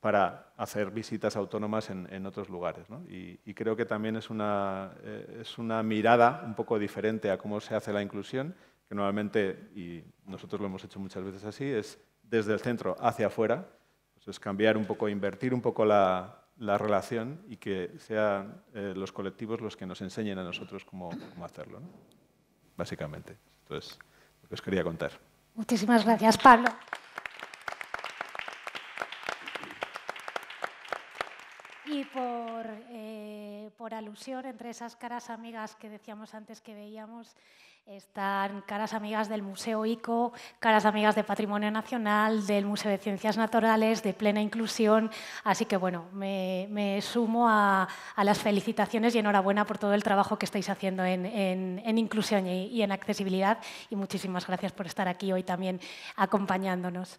para hacer visitas autónomas en, otros lugares. Y, creo que también es una, eh, es una mirada un poco diferente a cómo se hace la inclusión que normalmente, y nosotros lo hemos hecho muchas veces así, es desde el centro hacia afuera, pues es cambiar un poco, invertir un poco la, relación y que sean eh, los colectivos los que nos enseñen a nosotros cómo, cómo hacerlo, básicamente. Entonces, lo que os quería contar. Muchísimas gracias, Pablo. Y por, eh, por alusión, entre esas caras amigas que decíamos antes que veíamos, están caras amigas del Museo ICO, caras amigas de Patrimonio Nacional, del Museo de Ciencias Naturales, de Plena Inclusión. Así que, bueno, me, sumo a, las felicitaciones y enhorabuena por todo el trabajo que estáis haciendo en, inclusión y, en accesibilidad. Y muchísimas gracias por estar aquí hoy también acompañándonos.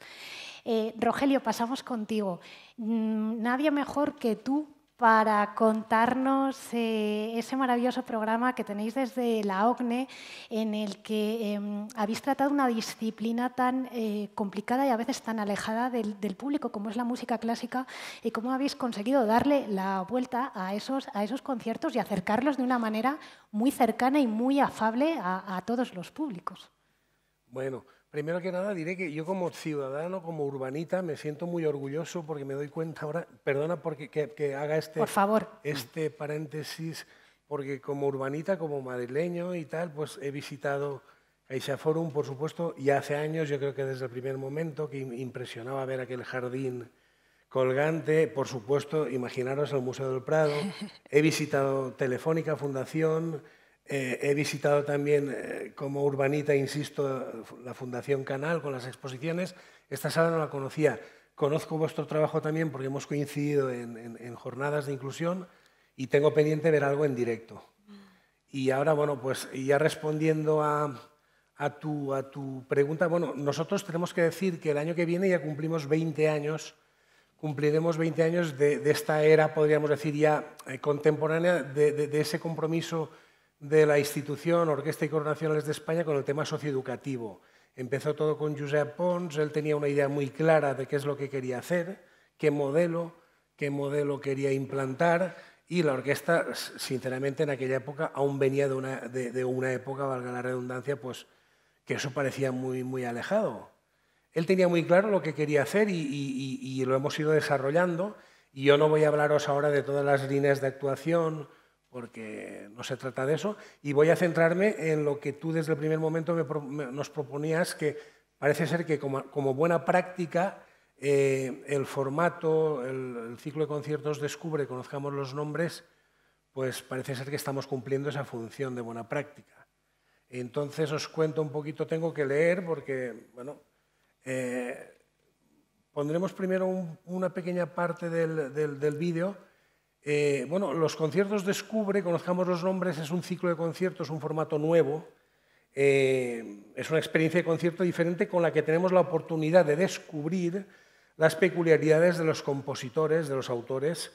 Eh, Rogelio, pasamos contigo. Mm, nadie mejor que tú para contarnos eh, ese maravilloso programa que tenéis desde la OCNE, en el que em, habéis tratado una disciplina tan eh, complicada y a veces tan alejada del, público como es la música clásica, y cómo habéis conseguido darle la vuelta a esos, a esos conciertos y acercarlos de una manera muy cercana y muy afable a, a todos los públicos. Bueno, Primero que nada diré que yo como ciudadano, como urbanita, me siento muy orgulloso porque me doy cuenta ahora, perdona porque que, haga este, Por favor. este paréntesis, porque como urbanita, como madrileño y tal, pues he visitado Caixa Forum, por supuesto, y hace años, yo creo que desde el primer momento, que impresionaba ver aquel jardín colgante, por supuesto, imaginaros el Museo del Prado, he visitado Telefónica Fundación, eh, he visitado también eh, como urbanita, insisto, la Fundación Canal con las exposiciones. Esta sala no la conocía. Conozco vuestro trabajo también porque hemos coincidido en, jornadas de inclusión y tengo pendiente ver algo en directo. Y ahora, bueno, pues ya respondiendo a, tu, a tu pregunta, bueno, nosotros tenemos que decir que el año que viene ya cumplimos 20 años, cumpliremos 20 años de, esta era, podríamos decir, ya eh, contemporánea, de, de ese compromiso de la institución Orquesta y Coro Nacionales de España con el tema socioeducativo. Empezó todo con Josep Pons, él tenía una idea muy clara de qué es lo que quería hacer, qué modelo, qué modelo quería implantar y la orquesta, sinceramente, en aquella época aún venía de una, de, una época, valga la redundancia, pues que eso parecía muy, muy alejado. Él tenía muy claro lo que quería hacer y lo hemos ido desarrollando. Y yo no voy a hablaros ahora de todas las líneas de actuación, porque no se trata de eso. Y voy a centrarme en lo que tú desde el primer momento nos proponías, que parece ser que como, buena práctica eh, el formato, el, ciclo de conciertos descubre, conozcamos los nombres, pues parece ser que estamos cumpliendo esa función de buena práctica. Entonces os cuento un poquito, tengo que leer porque, bueno, eh, pondremos primero una pequeña parte del, del, del vídeo eh, bueno, los conciertos Descubre, conozcamos los nombres, es un ciclo de conciertos, un formato nuevo. Eh, es una experiencia de concierto diferente con la que tenemos la oportunidad de descubrir las peculiaridades de los compositores, de los autores,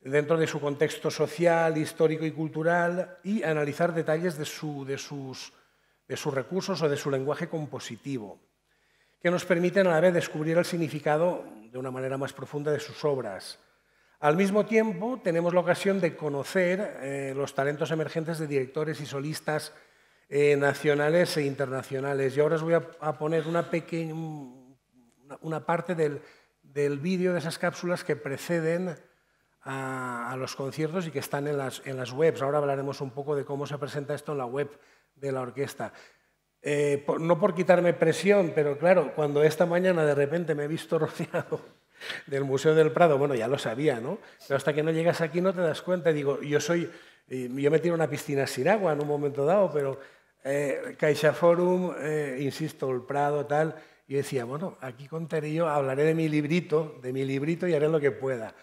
dentro de su contexto social, histórico y cultural, y analizar detalles de, de, sus, de sus recursos o de su lenguaje compositivo, que nos permiten a la vez descubrir el significado de una manera más profunda de sus obras al mismo tiempo, tenemos la ocasión de conocer eh, los talentos emergentes de directores y solistas eh, nacionales e internacionales. Y ahora os voy a, poner una, pequeña, una, parte del, vídeo de esas cápsulas que preceden a, los conciertos y que están en las, en las webs. Ahora hablaremos un poco de cómo se presenta esto en la web de la orquesta. Eh, no por quitarme presión, pero claro, cuando esta mañana de repente me he visto rodeado del Museo del Prado, bueno, ya lo sabía, ¿no? Pero hasta que no llegas aquí no te das cuenta. Digo, yo soy, eh, yo me tiro una piscina sin agua en un momento dado, pero eh, Caixa Forum, eh, insisto, el Prado, tal, y decía, bueno, aquí contaré yo, hablaré de mi librito, de mi librito y haré lo que pueda.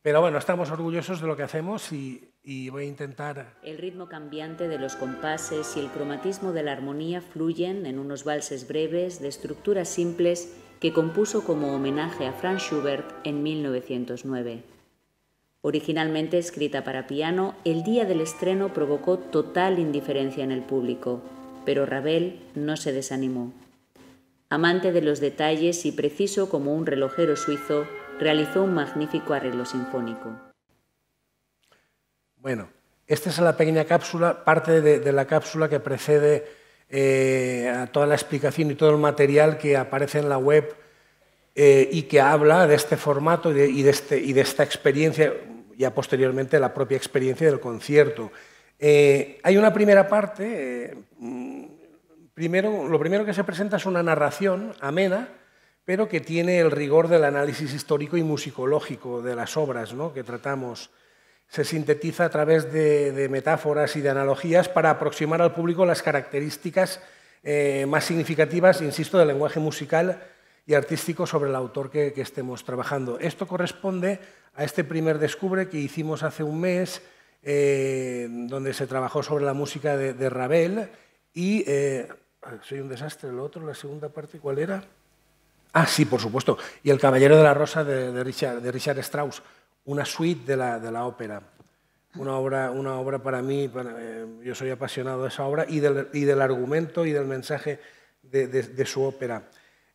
Pero bueno, estamos orgullosos de lo que hacemos y voy a intentar... El ritmo cambiante de los compases y el cromatismo de la armonía fluyen en unos valses breves de estructuras simples que compuso como homenaje a Franz Schubert en 1909. Originalmente escrita para piano, el día del estreno provocó total indiferencia en el público, pero Ravel no se desanimó. Amante de los detalles y preciso como un relojero suizo, realizó un magnífico arreglo sinfónico. Bueno, esta es la pequeña cápsula, parte de, la cápsula que precede eh, a toda la explicación y todo el material que aparece en la web eh, y que habla de este formato y de, este, y de esta experiencia, ya posteriormente la propia experiencia del concierto. Eh, hay una primera parte, primero, lo primero que se presenta es una narración amena, pero que tiene el rigor del análisis histórico y musicológico de las obras ¿no? que tratamos se sintetiza a través de, metáforas y de analogías para aproximar al público las características eh, más significativas, insisto, del lenguaje musical y artístico sobre el autor que, estemos trabajando. Esto corresponde a este primer descubre que hicimos hace un mes, eh, donde se trabajó sobre la música de, Ravel y... Eh, soy un desastre, lo otro, la segunda parte, ¿cuál era? Ah, sí, por supuesto. Y El Caballero de la Rosa de, de Richard Strauss una suite de la, de la ópera. Una obra, una obra para mí, eh, yo soy apasionado de esa obra y del, y del argumento y del mensaje de, de, su ópera.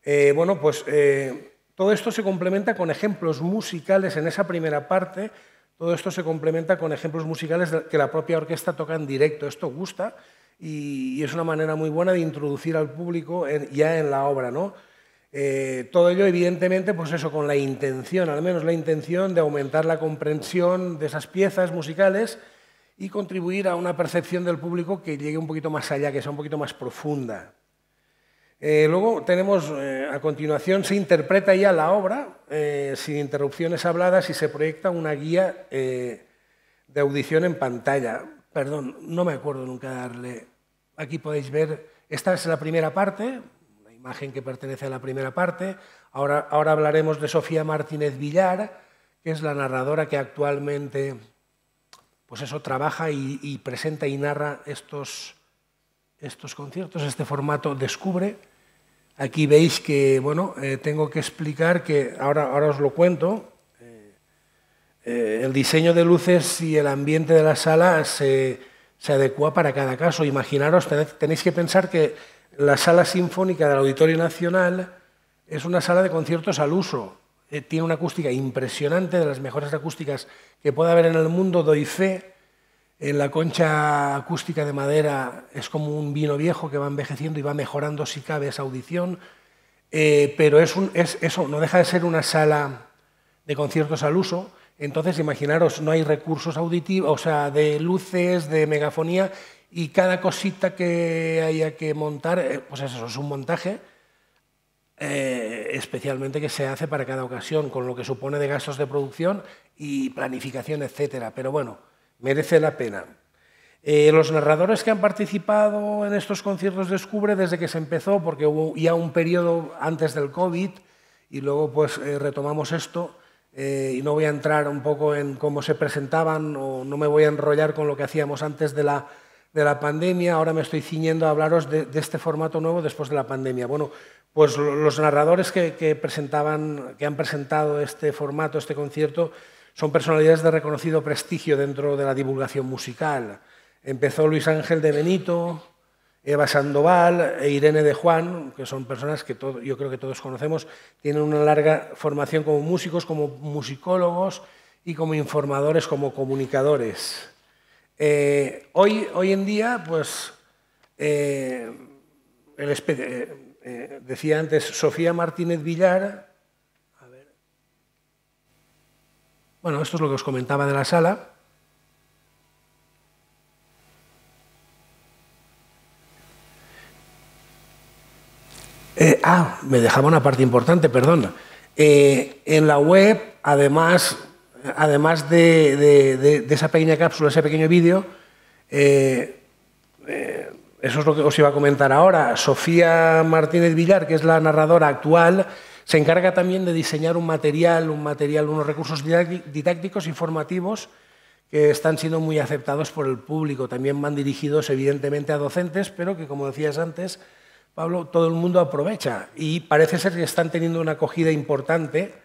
Eh, bueno, pues eh, todo esto se complementa con ejemplos musicales en esa primera parte, todo esto se complementa con ejemplos musicales que la propia orquesta toca en directo. Esto gusta y, y es una manera muy buena de introducir al público ya en la obra, ¿no? Eh, todo ello, evidentemente, pues eso, con la intención, al menos la intención de aumentar la comprensión de esas piezas musicales y contribuir a una percepción del público que llegue un poquito más allá, que sea un poquito más profunda. Eh, luego tenemos, eh, a continuación, se interpreta ya la obra sin interrupciones habladas y se proyecta una guía de audición en pantalla. Perdón, no me acuerdo nunca darle. Aquí podéis ver, esta es la primera parte, imagen que pertenece a la primera parte. Ahora, ahora hablaremos de Sofía Martínez Villar, que es la narradora que actualmente pues eso, trabaja y, presenta y narra estos, estos conciertos, este formato Descubre. Aquí veis que, bueno, eh, tengo que explicar que, ahora, ahora os lo cuento, eh, eh, el diseño de luces y el ambiente de la sala se, se adecua para cada caso. Imaginaros, tenéis que pensar que la sala sinfónica del Auditorio Nacional es una sala de conciertos al uso. Eh, tiene una acústica impresionante, de las mejores acústicas que puede haber en el mundo, doy fe. En la concha acústica de madera es como un vino viejo que va envejeciendo y va mejorando, si cabe, esa audición. Eh, pero es, es eso, no deja de ser una sala de conciertos al uso. Entonces, imaginaros, no hay recursos auditivos, o sea, de luces, de megafonía, y cada cosita que haya que montar, eh, pues eso es un montaje eh, especialmente que se hace para cada ocasión, con lo que supone de gastos de producción y planificación, etcétera. Pero bueno, merece la pena. Eh, los narradores que han participado en estos conciertos Descubre desde que se empezó, porque hubo ya un periodo antes del COVID y luego pues retomamos esto, y no voy a entrar un poco en cómo se presentaban o no me voy a enrollar con lo que hacíamos antes de la de la pandemia, ahora me estoy ciñendo a hablaros de, este formato nuevo después de la pandemia. Bueno, pues los narradores que, presentaban, que han presentado este formato, este concierto, son personalidades de reconocido prestigio dentro de la divulgación musical. Empezó Luis Ángel de Benito, Eva Sandoval e Irene de Juan, que son personas que yo creo que todos conocemos, tienen una larga formación como músicos, como musicólogos y como informadores, como comunicadores. Eh, hoy, hoy en día, pues, eh, eh, decía antes Sofía Martínez Villar, bueno, esto es lo que os comentaba de la sala, ah, me dejaba una parte importante, perdón. en la web, además, además de, esa pequeña cápsula, ese pequeño vídeo, eh, eh, eso es lo que os iba a comentar ahora. Sofía Martínez Villar, que es la narradora actual, se encarga también de diseñar un material, un material, unos recursos didácticos y formativos que están siendo muy aceptados por el público. También van dirigidos, evidentemente, a docentes, pero que, como decías antes, Pablo, todo el mundo aprovecha. Y parece ser que están teniendo una acogida importante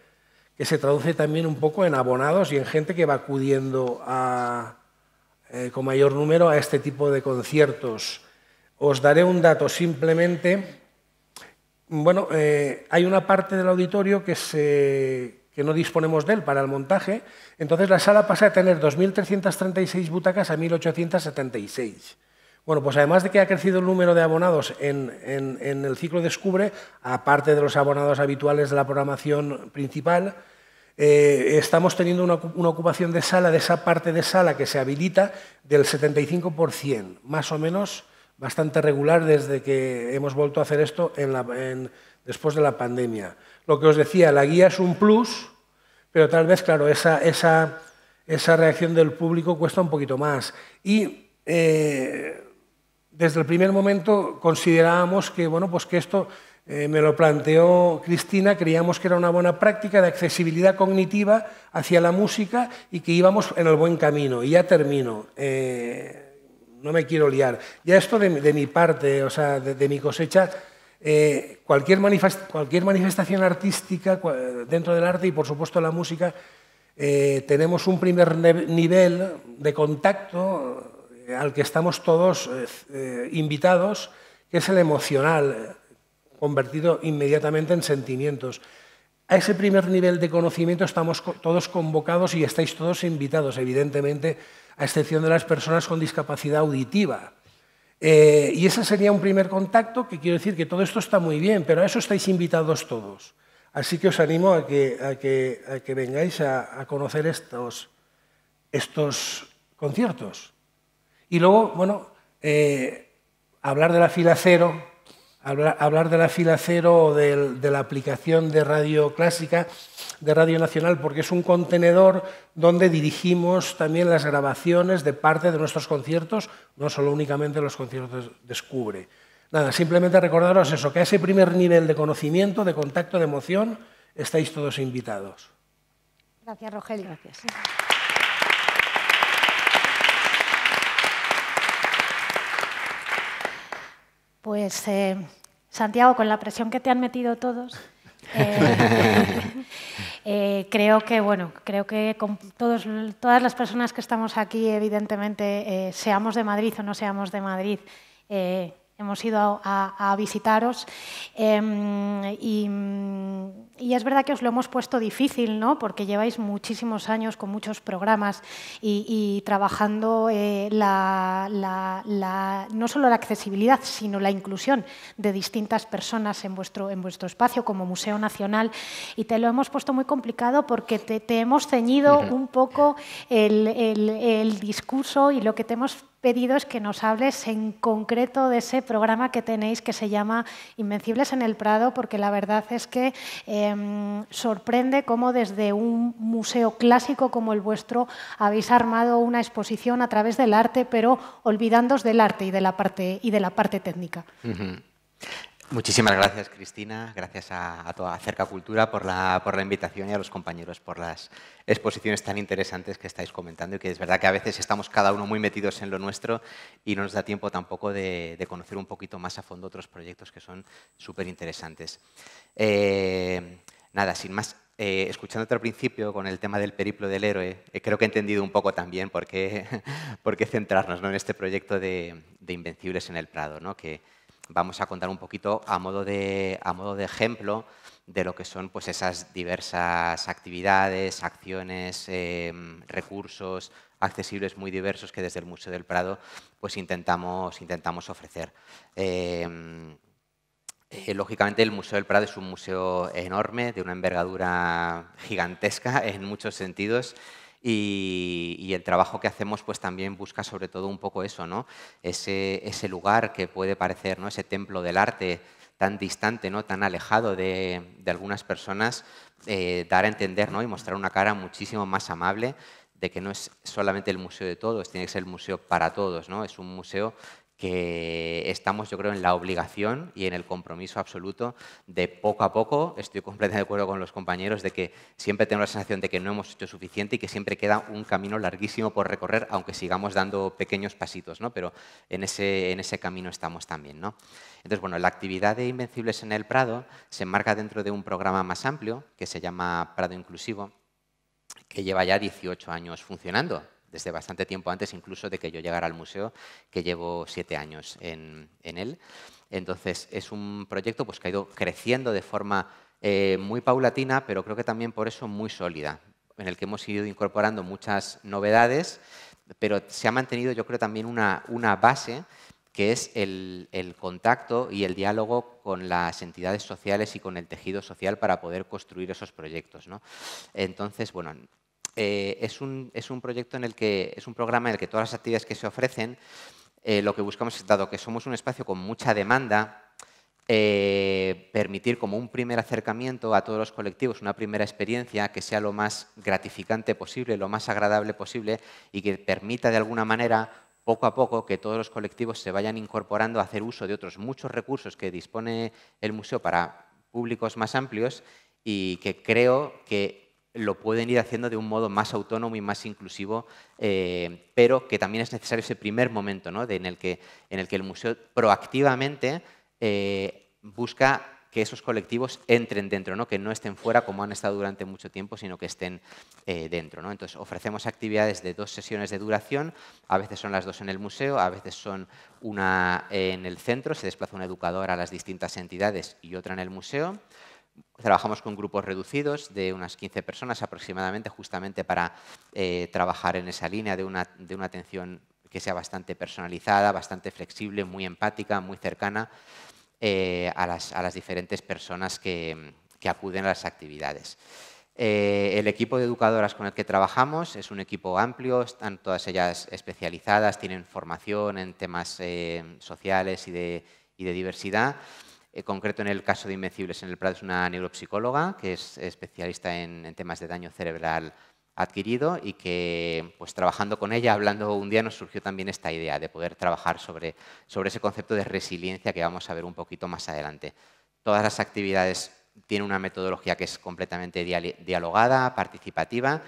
que se traduce también un poco en abonados y en gente que va acudiendo eh, con mayor número a este tipo de conciertos. Os daré un dato simplemente. Bueno, eh, hay una parte del auditorio que, no disponemos de él para el montaje, entonces la sala pasa a tener 2.336 butacas a 1.876. Bueno, pues además de que ha crecido el número de abonados en, el ciclo Descubre, aparte de los abonados habituales de la programación principal, eh, estamos teniendo una, ocupación de sala, de esa parte de sala que se habilita, del 75%, más o menos bastante regular desde que hemos vuelto a hacer esto después de la pandemia. Lo que os decía, la guía es un plus, pero tal vez, claro, esa, reacción del público cuesta un poquito más. Y eh, desde el primer momento considerábamos que, bueno, pues que esto eh, me lo planteó Cristina, creíamos que era una buena práctica de accesibilidad cognitiva hacia la música y que íbamos en el buen camino. Y ya termino. Eh, no me quiero liar. Ya esto de, mi parte, o sea, de, mi cosecha, eh, cualquier, cualquier, manifestación artística dentro del arte y por supuesto la música, tenemos un primer nivel de contacto al que estamos todos eh, eh, invitados, que es el emocional, convertido inmediatamente en sentimientos. A ese primer nivel de conocimiento estamos todos convocados y estáis todos invitados, evidentemente, a excepción de las personas con discapacidad auditiva. Eh, y ese sería un primer contacto, que quiero decir que todo esto está muy bien, pero a eso estáis invitados todos. Así que os animo a que, que, vengáis a, conocer estos, estos conciertos. Y luego, bueno, eh, hablar de la fila cero, hablar, de la fila cero o de, la aplicación de radio clásica, de Radio Nacional, porque es un contenedor donde dirigimos también las grabaciones de parte de nuestros conciertos, no solo únicamente los conciertos Descubre. Nada, simplemente recordaros eso, que a ese primer nivel de conocimiento, de contacto, de emoción, estáis todos invitados. Gracias, Rogelio. Gracias. Pues eh, Santiago, con la presión que te han metido todos, eh, eh, creo que bueno, creo que con todos, todas las personas que estamos aquí, evidentemente, seamos de Madrid o no seamos de Madrid, hemos ido a, visitaros. Em, y, es verdad que os lo hemos puesto difícil, ¿no? porque lleváis muchísimos años con muchos programas y, trabajando eh, no solo la accesibilidad, sino la inclusión de distintas personas en vuestro, en vuestro espacio como Museo Nacional y te lo hemos puesto muy complicado porque te, hemos ceñido un poco el, el discurso y lo que te hemos pedido es que nos hables en concreto de ese programa que tenéis que se llama Invencibles en el Prado, porque la verdad es que em, sorprende cómo desde un museo clásico como el vuestro habéis armado una exposición a través del arte, pero olvidándoos del arte y de la parte, y de la parte técnica. Muchísimas gracias, Cristina. Gracias a, toda Cerca Cultura por la, por la, invitación y a los compañeros por las exposiciones tan interesantes que estáis comentando y que es verdad que a veces estamos cada uno muy metidos en lo nuestro y no nos da tiempo tampoco de, conocer un poquito más a fondo otros proyectos que son súper interesantes. Eh, nada, sin más, eh, escuchándote al principio con el tema del periplo del héroe, eh, creo que he entendido un poco también por qué, por qué centrarnos ¿no? en este proyecto de, de, Invencibles en el Prado, ¿no? que, vamos a contar un poquito a modo de, a modo de ejemplo de lo que son pues, esas diversas actividades, acciones, em, recursos accesibles muy diversos que desde el Museo del Prado pues, intentamos, intentamos ofrecer. Em, eh, lógicamente el Museo del Prado es un museo enorme, de una envergadura gigantesca en muchos sentidos y, el trabajo que hacemos pues también busca sobre todo un poco eso, ¿no? ese, lugar que puede parecer, ¿no? ese templo del arte tan distante, ¿no? tan alejado de, de algunas personas, eh, dar a entender ¿no? y mostrar una cara muchísimo más amable de que no es solamente el museo de todos, tiene que ser el museo para todos, ¿no? Es un museo que estamos, yo creo, en la obligación y en el compromiso absoluto de poco a poco, estoy completamente de acuerdo con los compañeros, de que siempre tengo la sensación de que no hemos hecho suficiente y que siempre queda un camino larguísimo por recorrer, aunque sigamos dando pequeños pasitos, ¿no? pero en ese, en ese camino estamos también. ¿no? Entonces, bueno, la actividad de Invencibles en el Prado se enmarca dentro de un programa más amplio que se llama Prado Inclusivo, que lleva ya 18 años funcionando desde bastante tiempo antes incluso de que yo llegara al museo, que llevo siete años en, él. Entonces, es un proyecto pues, que ha ido creciendo de forma eh, muy paulatina, pero creo que también por eso muy sólida, en el que hemos ido incorporando muchas novedades, pero se ha mantenido, yo creo, también una, una base que es el, contacto y el diálogo con las entidades sociales y con el tejido social para poder construir esos proyectos. Entonces, bueno, eh, es, un, es, un, proyecto en el que, es un programa en el que todas las actividades que se ofrecen, eh, lo que buscamos es, dado que somos un espacio con mucha demanda, eh, permitir como un primer acercamiento a todos los colectivos, una primera experiencia que sea lo más gratificante posible, lo más agradable posible y que permita de alguna manera poco a poco que todos los colectivos se vayan incorporando a hacer uso de otros muchos recursos que dispone el museo para públicos más amplios y que creo que lo pueden ir haciendo de un modo más autónomo y más inclusivo, eh, pero que también es necesario ese primer momento ¿no? en, el que, en el que el museo proactivamente eh, busca que esos colectivos entren dentro, ¿no? que no estén fuera como han estado durante mucho tiempo, sino que estén eh, dentro. ¿no? Entonces, ofrecemos actividades de dos sesiones de duración, a veces son las dos en el museo, a veces son una en el centro, se desplaza un educador a las distintas entidades y otra en el museo. Trabajamos con grupos reducidos de unas 15 personas aproximadamente, justamente para eh, trabajar en esa línea de una, de una atención que sea bastante personalizada, bastante flexible, muy empática, muy cercana eh, a, las, diferentes personas que, acuden a las actividades. Eh, el equipo de educadoras con el que trabajamos es un equipo amplio, están todas ellas especializadas, tienen formación en temas sociales y de, diversidad. En concreto, en el caso de Invencibles en el Prado es una neuropsicóloga que es especialista en temas de daño cerebral adquirido y que pues trabajando con ella, hablando un día, nos surgió también esta idea de poder trabajar sobre, sobre ese concepto de resiliencia que vamos a ver un poquito más adelante. Todas las actividades tienen una metodología que es completamente dialogada, participativa,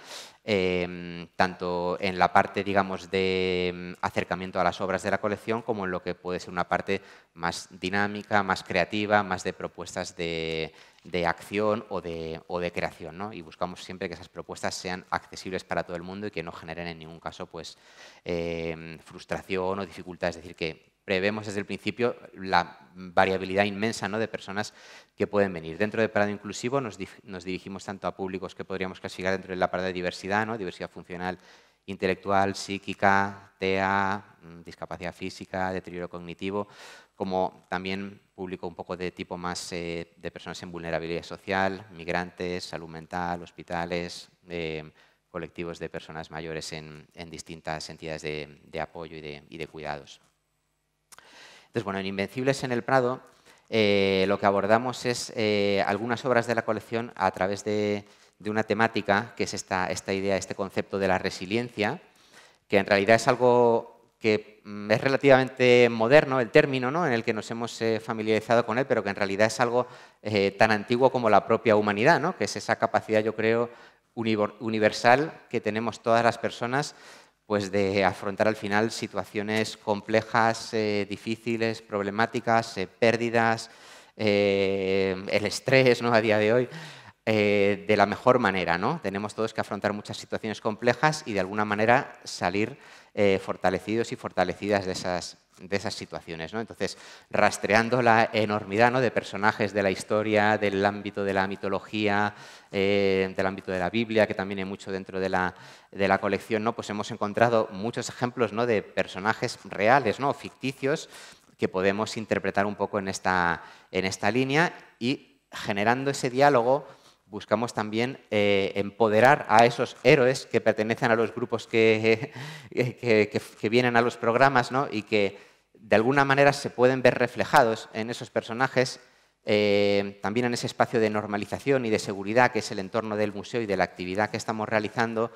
em, tanto en la parte, digamos, de em, acercamiento a las obras de la colección como en lo que puede ser una parte más dinámica, más creativa, más de propuestas de, de acción o de, o de creación. ¿no? Y buscamos siempre que esas propuestas sean accesibles para todo el mundo y que no generen en ningún caso pues, eh, frustración o dificultad. Es decir, que prevemos desde el principio la variabilidad inmensa de personas que pueden venir. Dentro de Parado Inclusivo nos, dirigimos tanto a públicos que podríamos clasificar dentro de la parada de diversidad, diversidad funcional, intelectual, psíquica, TEA, mm, discapacidad física, deterioro cognitivo, como también público un poco de tipo más eh, de personas en vulnerabilidad social, migrantes, salud mental, hospitales, eh, colectivos de personas mayores en, distintas entidades de, apoyo y de, cuidados. Entonces, bueno, en Invencibles en el Prado eh, lo que abordamos es algunas obras de la colección a través de, una temática, que es esta, idea, este concepto de la resiliencia, que en realidad es algo que mm, es relativamente moderno el término ¿no? en el que nos hemos eh, familiarizado con él, pero que en realidad es algo eh, tan antiguo como la propia humanidad, ¿no? que es esa capacidad, yo creo, universal que tenemos todas las personas pues de afrontar al final situaciones complejas, eh, difíciles, problemáticas, pérdidas, el estrés ¿no? a día de hoy. de la mejor manera, ¿no? Tenemos todos que afrontar muchas situaciones complejas y de alguna manera salir eh, fortalecidos y fortalecidas de esas, de esas situaciones. ¿no? Entonces, rastreando la enormidad ¿no? de personajes de la historia, del ámbito de la mitología, eh, del ámbito de la Biblia, que también hay mucho dentro de la, de la colección, ¿no? pues hemos encontrado muchos ejemplos ¿no? de personajes reales, ¿no? ficticios, que podemos interpretar un poco en esta, en esta línea y generando ese diálogo buscamos también eh, empoderar a esos héroes que pertenecen a los grupos que, que, vienen a los programas ¿no? y que de alguna manera se pueden ver reflejados en esos personajes, eh, también en ese espacio de normalización y de seguridad que es el entorno del museo y de la actividad que estamos realizando,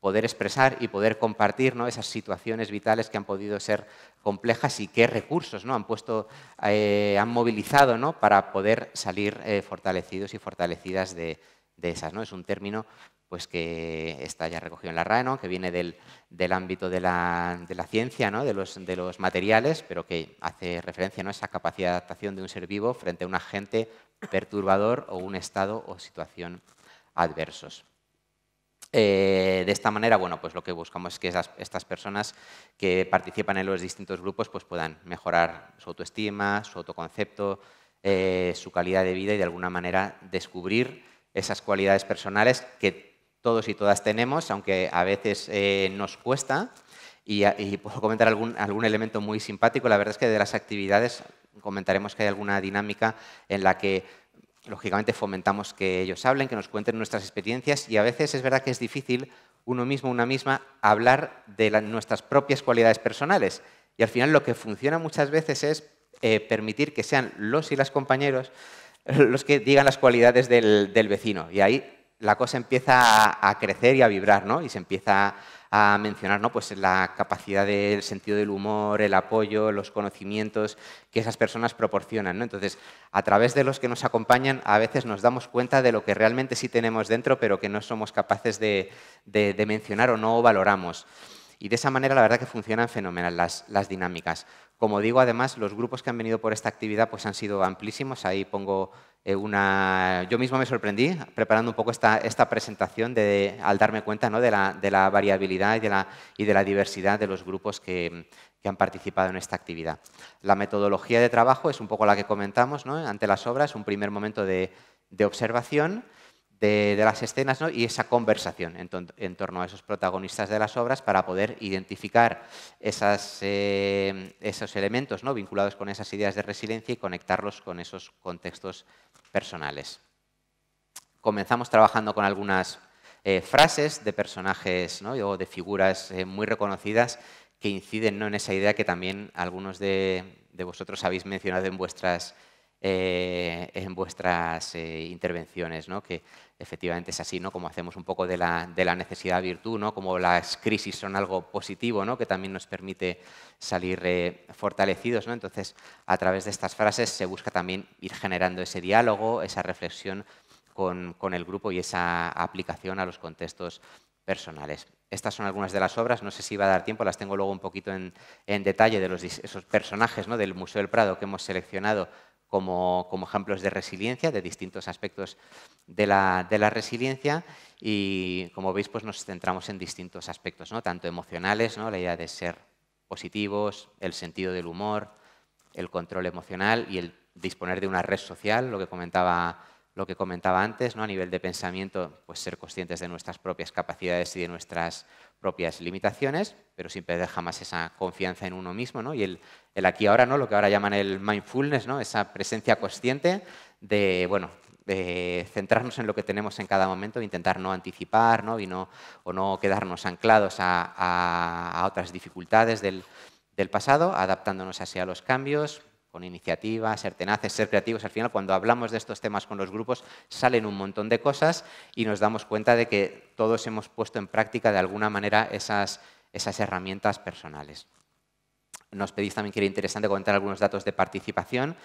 poder expresar y poder compartir ¿no? esas situaciones vitales que han podido ser complejas y qué recursos ¿no? han, puesto, eh, han movilizado ¿no? para poder salir eh, fortalecidos y fortalecidas de, esas. ¿no? Es un término pues, que está ya recogido en la RAE, que viene del, ámbito de la, de la ciencia, de, los, de los materiales, pero que hace referencia a esa capacidad de adaptación de un ser vivo frente a un agente perturbador o un estado o situación adversos. Eh, de esta manera, bueno, pues lo que buscamos es que estas personas que participan en los distintos grupos pues puedan mejorar su autoestima, su autoconcepto, eh, su calidad de vida y de alguna manera descubrir esas cualidades personales que todos y todas tenemos, aunque a veces eh, nos cuesta, Y, puedo comentar algún, algún elemento muy simpático. La verdad es que de las actividades comentaremos que hay alguna dinámica en la que lógicamente fomentamos que ellos hablen, que nos cuenten nuestras experiencias y a veces es verdad que es difícil uno mismo, una misma, hablar de nuestras propias cualidades personales. Y al final lo que funciona muchas veces es eh, permitir que sean los y las compañeros los que digan las cualidades del, vecino. Y ahí la cosa empieza a, crecer y a vibrar, ¿no? Y se empieza mencionar ¿no? pues la capacidad del sentido del humor, el apoyo, los conocimientos que esas personas proporcionan. ¿no? Entonces, a través de los que nos acompañan, a veces nos damos cuenta de lo que realmente sí tenemos dentro, pero que no somos capaces de, mencionar o no valoramos. Y de esa manera, la verdad que funcionan fenomenal las, las dinámicas. Como digo, además, los grupos que han venido por esta actividad pues, han sido amplísimos. Ahí pongo una... Yo mismo me sorprendí preparando un poco esta, esta presentación de, al darme cuenta ¿no? de, la, de, la, variabilidad y de la, y de la, diversidad de los grupos que, que, han participado en esta actividad. La metodología de trabajo es un poco la que comentamos ¿no? ante las obras, un primer momento de observación de, las escenas y esa conversación en, torno a esos protagonistas de las obras para poder identificar eh, esos elementos vinculados con esas ideas de resiliencia y conectarlos con esos contextos personales. Comenzamos trabajando con algunas eh, frases de personajes o de figuras eh, muy reconocidas que inciden en esa idea que también algunos de, vosotros habéis mencionado en vuestras en vuestras intervenciones, que efectivamente es así, ¿no? como hacemos un poco de la, de la necesidad virtud, ¿no? como las crisis son algo positivo, ¿no? que también nos permite salir eh, fortalecidos. ¿no? Entonces, a través de estas frases se busca también ir generando ese diálogo, esa reflexión con, con el grupo y esa aplicación a los contextos personales. Estas son algunas de las obras, no sé si va a dar tiempo, las tengo luego un poquito en, en detalle de los, esos personajes ¿no? del Museo del Prado que hemos seleccionado como, ejemplos de resiliencia, de distintos aspectos de la, resiliencia y como veis pues nos centramos en distintos aspectos, ¿no? tanto emocionales, ¿no? la idea de ser positivos, el sentido del humor, el control emocional y el disponer de una red social, lo que comentaba, lo que comentaba antes, ¿no? a nivel de pensamiento, pues ser conscientes de nuestras propias capacidades y de nuestras propias limitaciones, pero sin perder jamás esa confianza en uno mismo, ¿no? Y el, el aquí ahora, ¿no? Lo que ahora llaman el mindfulness, ¿no? Esa presencia consciente de, bueno, de centrarnos en lo que tenemos en cada momento, intentar no anticipar, ¿no? Y no, o no quedarnos anclados a, a, otras dificultades del, del, pasado, adaptándonos así a los cambios, con iniciativa, ser tenaces, ser creativos. Al final, cuando hablamos de estos temas con los grupos, salen un montón de cosas y nos damos cuenta de que todos hemos puesto en práctica de alguna manera esas, esas herramientas personales. Nos pedís también que era interesante comentar algunos datos de participación.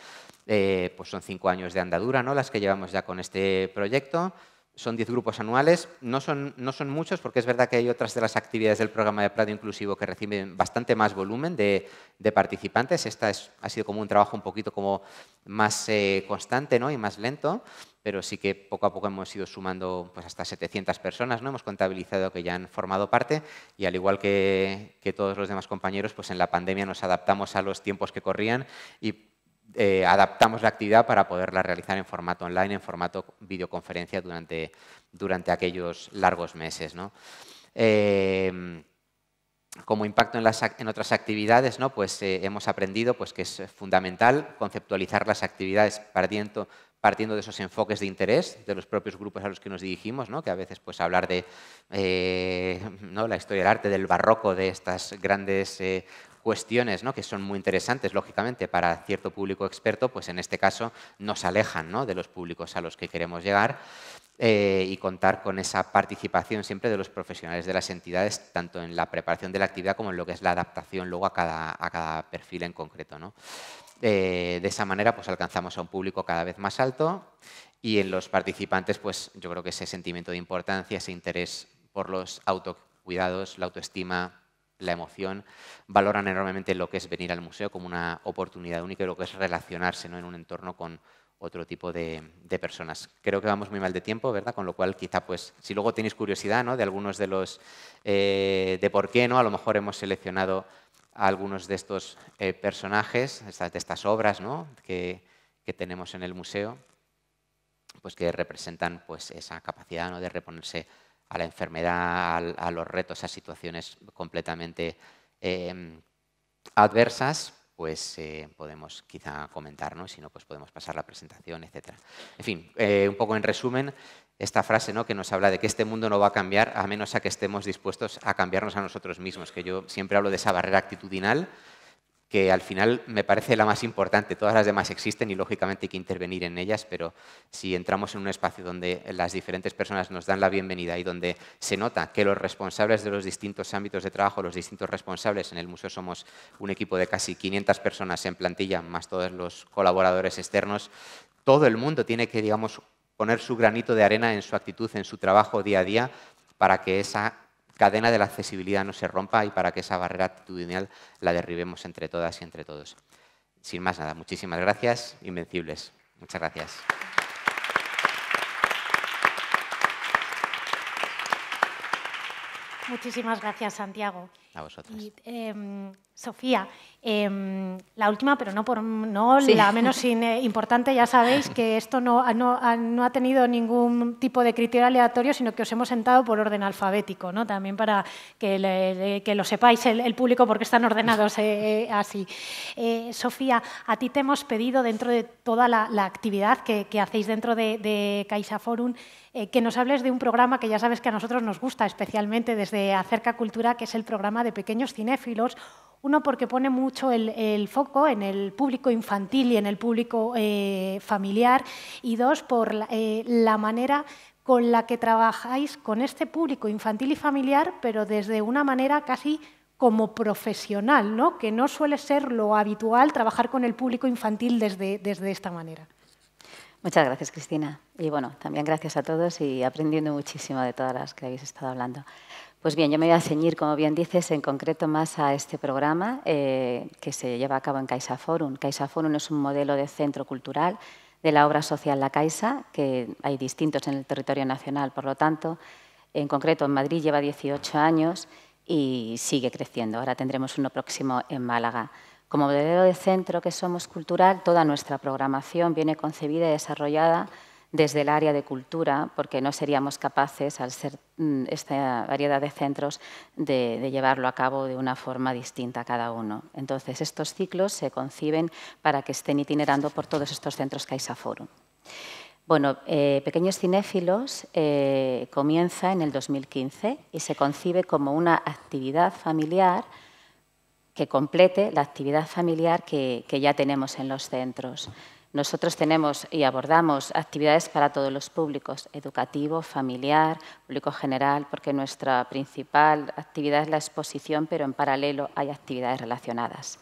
Eh, pues son cinco años de andadura ¿no? las que llevamos ya con este proyecto. Son 10 grupos anuales, no son, no son muchos porque es verdad que hay otras de las actividades del programa de Prado Inclusivo que reciben bastante más volumen de, participantes. Esta es, ha sido como un trabajo un poquito como más eh, constante ¿no? y más lento, pero sí que poco a poco hemos ido sumando pues, hasta 700 personas, ¿no? hemos contabilizado que ya han formado parte y al igual que, que todos los demás compañeros, pues en la pandemia nos adaptamos a los tiempos que corrían y eh, adaptamos la actividad para poderla realizar en formato online, en formato videoconferencia durante, durante aquellos largos meses. Eh, como impacto en, las, en, otras actividades, ¿no? pues, eh, hemos aprendido pues, que es fundamental conceptualizar las actividades partiendo, partiendo de esos enfoques de interés de los propios grupos a los que nos dirigimos, ¿no? que a veces pues, hablar de ¿no? la historia del arte, del barroco, de estas grandes cuestiones ¿no? que son muy interesantes, lógicamente, para cierto público experto, pues en este caso nos alejan ¿no? de los públicos a los que queremos llegar eh, y contar con esa participación siempre de los profesionales de las entidades, tanto en la preparación de la actividad como en lo que es la adaptación luego a cada, a cada perfil en concreto. ¿no? Eh, de esa manera pues alcanzamos a un público cada vez más alto y en los participantes pues yo creo que ese sentimiento de importancia, ese interés por los autocuidados, la autoestima, la emoción, valoran enormemente lo que es venir al museo como una oportunidad única y lo que es relacionarse ¿no? en un entorno con otro tipo de, personas. Creo que vamos muy mal de tiempo, ¿verdad? Con lo cual, quizá, pues, si luego tenéis curiosidad ¿no? de algunos de los, eh, de por qué, ¿no? A lo mejor hemos seleccionado a algunos de estos eh, personajes, de estas obras ¿no? que, que tenemos en el museo, pues que representan pues, esa capacidad ¿no? de reponerse a la enfermedad, a, los retos, a situaciones completamente em, adversas, pues eh, podemos quizá comentar, ¿no? si no, pues podemos pasar la presentación, etc. En fin, eh, un poco en resumen, esta frase ¿no? que nos habla de que este mundo no va a cambiar a menos a que estemos dispuestos a cambiarnos a nosotros mismos, que yo siempre hablo de esa barrera actitudinal que al final me parece la más importante. Todas las demás existen y lógicamente hay que intervenir en ellas, pero si entramos en un espacio donde las diferentes personas nos dan la bienvenida y donde se nota que los responsables de los distintos ámbitos de trabajo, los distintos responsables, en el museo somos un equipo de casi 500 personas en plantilla, más todos los colaboradores externos, todo el mundo tiene que, digamos, poner su granito de arena en su actitud, en su trabajo día a día, para que esa cadena de la accesibilidad no se rompa y para que esa barrera actitudinal la derribemos entre todas y entre todos. Sin más nada, muchísimas gracias, Invencibles. Muchas gracias. Muchísimas gracias, Santiago. A vosotros. Em, Sofía, em, la última, pero no, por, no la menos importante, ya sabéis que esto no, no, ha tenido ningún tipo de criterio aleatorio, sino que os hemos sentado por orden alfabético, ¿no? también para que, que lo sepáis el, público porque están ordenados eh, así. Eh, Sofía, a ti te hemos pedido, dentro de toda la, actividad que, hacéis dentro de, de Caixa Forum, eh, que nos hables de un programa que ya sabes que a nosotros nos gusta, especialmente desde Acerca Cultura, que es el programa de pequeños cinéfilos. Uno, porque pone mucho el, foco en el público infantil y en el público eh, familiar. Y dos, por eh, la, manera con la que trabajáis con este público infantil y familiar, pero desde una manera casi como profesional, ¿no? que no suele ser lo habitual trabajar con el público infantil desde, desde esta manera. Muchas gracias, Cristina. Y bueno, también gracias a todos y aprendiendo muchísimo de todas las que habéis estado hablando. Pues bien, yo me voy a ceñir, como bien dices, en concreto más a este programa eh, que se lleva a cabo en Caixa Forum. Caixa Forum es un modelo de centro cultural de la obra social La Caixa, que hay distintos en el territorio nacional, por lo tanto, en concreto en Madrid lleva 18 años y sigue creciendo. Ahora tendremos uno próximo en Málaga. Como modelo de centro que somos cultural, toda nuestra programación viene concebida y desarrollada desde el área de cultura, porque no seríamos capaces, al ser mm, esta variedad de centros, de, llevarlo a cabo de una forma distinta cada uno. Entonces, estos ciclos se conciben para que estén itinerando por todos estos centros Caixa Forum. Bueno, eh, Pequeños Cinéfilos eh, comienza en el 2015 y se concibe como una actividad familiar que complete la actividad familiar que, ya tenemos en los centros. Nosotros tenemos y abordamos actividades para todos los públicos, educativo, familiar, público general, porque nuestra principal actividad es la exposición, pero en paralelo hay actividades relacionadas.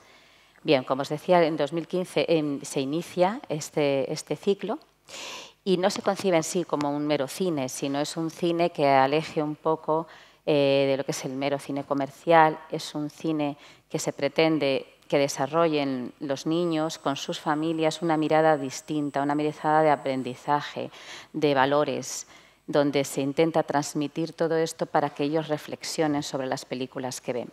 Bien, como os decía, en 2015 em, se inicia este, este ciclo y no se concibe en sí como un mero cine, sino es un cine que aleje un poco eh, de lo que es el mero cine comercial, es un cine que se pretende que desarrollen los niños con sus familias una mirada distinta, una mirada de aprendizaje, de valores, donde se intenta transmitir todo esto para que ellos reflexionen sobre las películas que ven.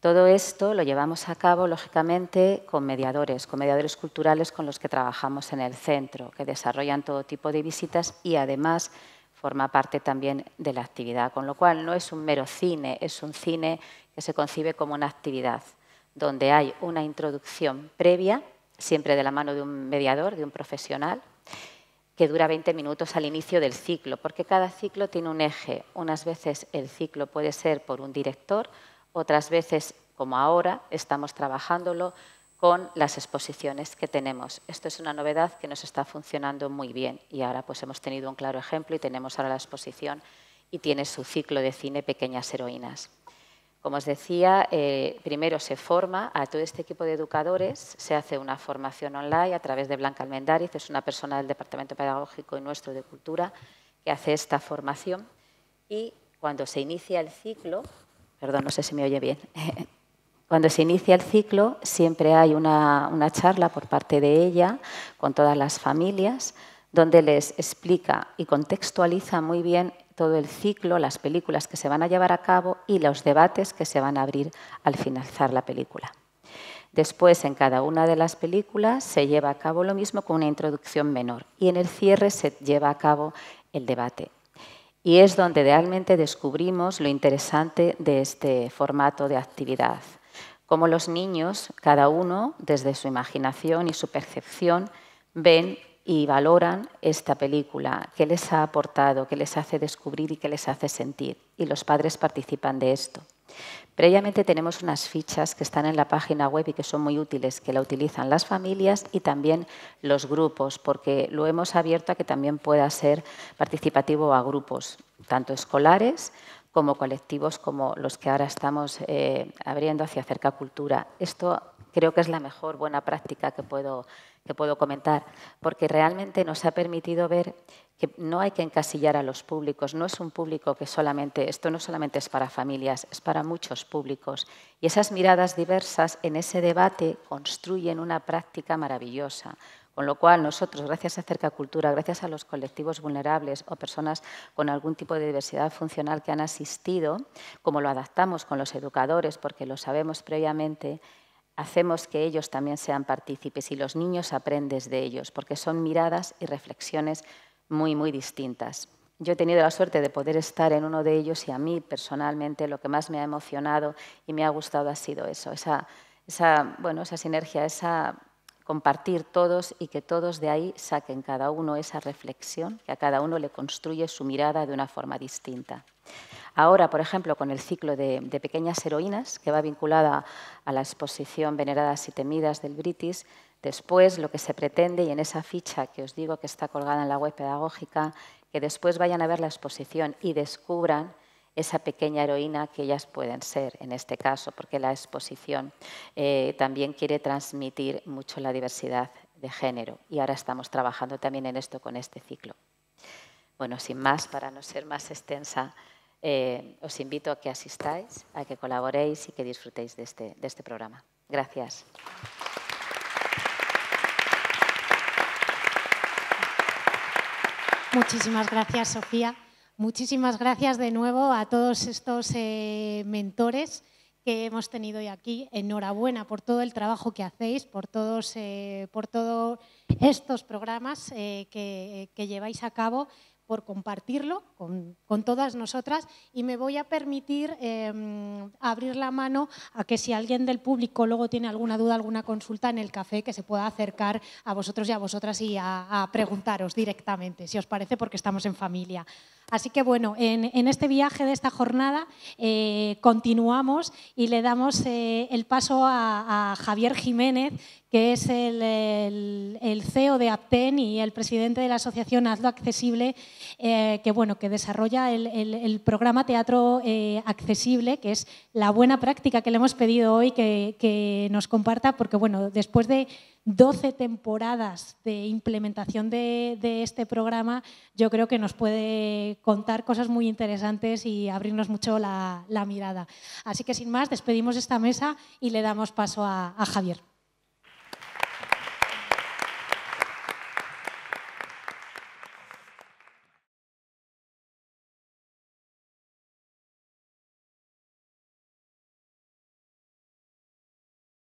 Todo esto lo llevamos a cabo, lógicamente, con mediadores, con mediadores culturales con los que trabajamos en el centro, que desarrollan todo tipo de visitas y además forma parte también de la actividad, con lo cual no es un mero cine, es un cine que se concibe como una actividad, donde hay una introducción previa, siempre de la mano de un mediador, de un profesional, que dura 20 minutos al inicio del ciclo, porque cada ciclo tiene un eje. Unas veces el ciclo puede ser por un director, otras veces, como ahora, estamos trabajándolo con las exposiciones que tenemos. Esto es una novedad que nos está funcionando muy bien y ahora pues hemos tenido un claro ejemplo y tenemos ahora la exposición y tiene su ciclo de cine Pequeñas Heroínas. Como os decía, eh, primero se forma a todo este equipo de educadores, se hace una formación online a través de Blanca Almendariz, es una persona del Departamento Pedagógico y nuestro de Cultura que hace esta formación. Y cuando se inicia el ciclo, perdón, no sé si me oye bien, Cuando se inicia el ciclo siempre hay una, charla por parte de ella con todas las familias donde les explica y contextualiza muy bien todo el ciclo, las películas que se van a llevar a cabo y los debates que se van a abrir al finalizar la película. Después, en cada una de las películas se lleva a cabo lo mismo con una introducción menor y en el cierre se lleva a cabo el debate. Y es donde realmente descubrimos lo interesante de este formato de actividad. Como los niños, cada uno, desde su imaginación y su percepción, ven y valoran esta película, qué les ha aportado, qué les hace descubrir y qué les hace sentir. Y los padres participan de esto. Previamente tenemos unas fichas que están en la página web y que son muy útiles, que la utilizan las familias y también los grupos, porque lo hemos abierto a que también pueda ser participativo a grupos, tanto escolares como colectivos como los que ahora estamos eh, abriendo hacia Cerca Cultura. Esto creo que es la mejor buena práctica que puedo, que puedo comentar, porque realmente nos ha permitido ver que no hay que encasillar a los públicos, no es un público que solamente, esto no solamente es para familias, es para muchos públicos. Y esas miradas diversas en ese debate construyen una práctica maravillosa. Con lo cual, nosotros, gracias a Cerca Cultura, gracias a los colectivos vulnerables o personas con algún tipo de diversidad funcional que han asistido, como lo adaptamos con los educadores, porque lo sabemos previamente, hacemos que ellos también sean partícipes y los niños aprenden de ellos, porque son miradas y reflexiones muy, muy distintas. Yo he tenido la suerte de poder estar en uno de ellos y a mí personalmente lo que más me ha emocionado y me ha gustado ha sido eso, esa, esa, bueno, esa sinergia, esa compartir todos y que todos de ahí saquen cada uno esa reflexión, que a cada uno le construye su mirada de una forma distinta. Ahora, por ejemplo, con el ciclo de, pequeñas heroínas, que va vinculada a la exposición Veneradas y Temidas del British, Después, lo que se pretende, y en esa ficha que os digo que está colgada en la web pedagógica, que después vayan a ver la exposición y descubran esa pequeña heroína que ellas pueden ser, en este caso, porque la exposición eh, también quiere transmitir mucho la diversidad de género. Y ahora estamos trabajando también en esto con este ciclo. Bueno, sin más, para no ser más extensa, eh, os invito a que asistáis, a que colaboréis y que disfrutéis de este, de este programa. Gracias. Muchísimas gracias, Sofía. Muchísimas gracias de nuevo a todos estos eh, mentores que hemos tenido hoy aquí. Enhorabuena por todo el trabajo que hacéis, por todos, eh, por estos programas que, lleváis a cabo por compartirlo con, todas nosotras y me voy a permitir em, abrir la mano a que si alguien del público luego tiene alguna duda, alguna consulta en el café, que se pueda acercar a vosotros y a vosotras y a, preguntaros directamente, si os parece, porque estamos en familia. Así que bueno, en, este viaje de esta jornada eh, continuamos y le damos eh, el paso a, a Javier Jiménez, que es el, CEO de Apten y el presidente de la asociación Hazlo Accesible, eh, que, bueno, que desarrolla el, programa Teatro eh, Accesible, que es la buena práctica que le hemos pedido hoy que, nos comparta, porque bueno, después de 12 temporadas de implementación de, este programa, yo creo que nos puede contar cosas muy interesantes y abrirnos mucho la, mirada. Así que sin más, despedimos esta mesa y le damos paso a Javier.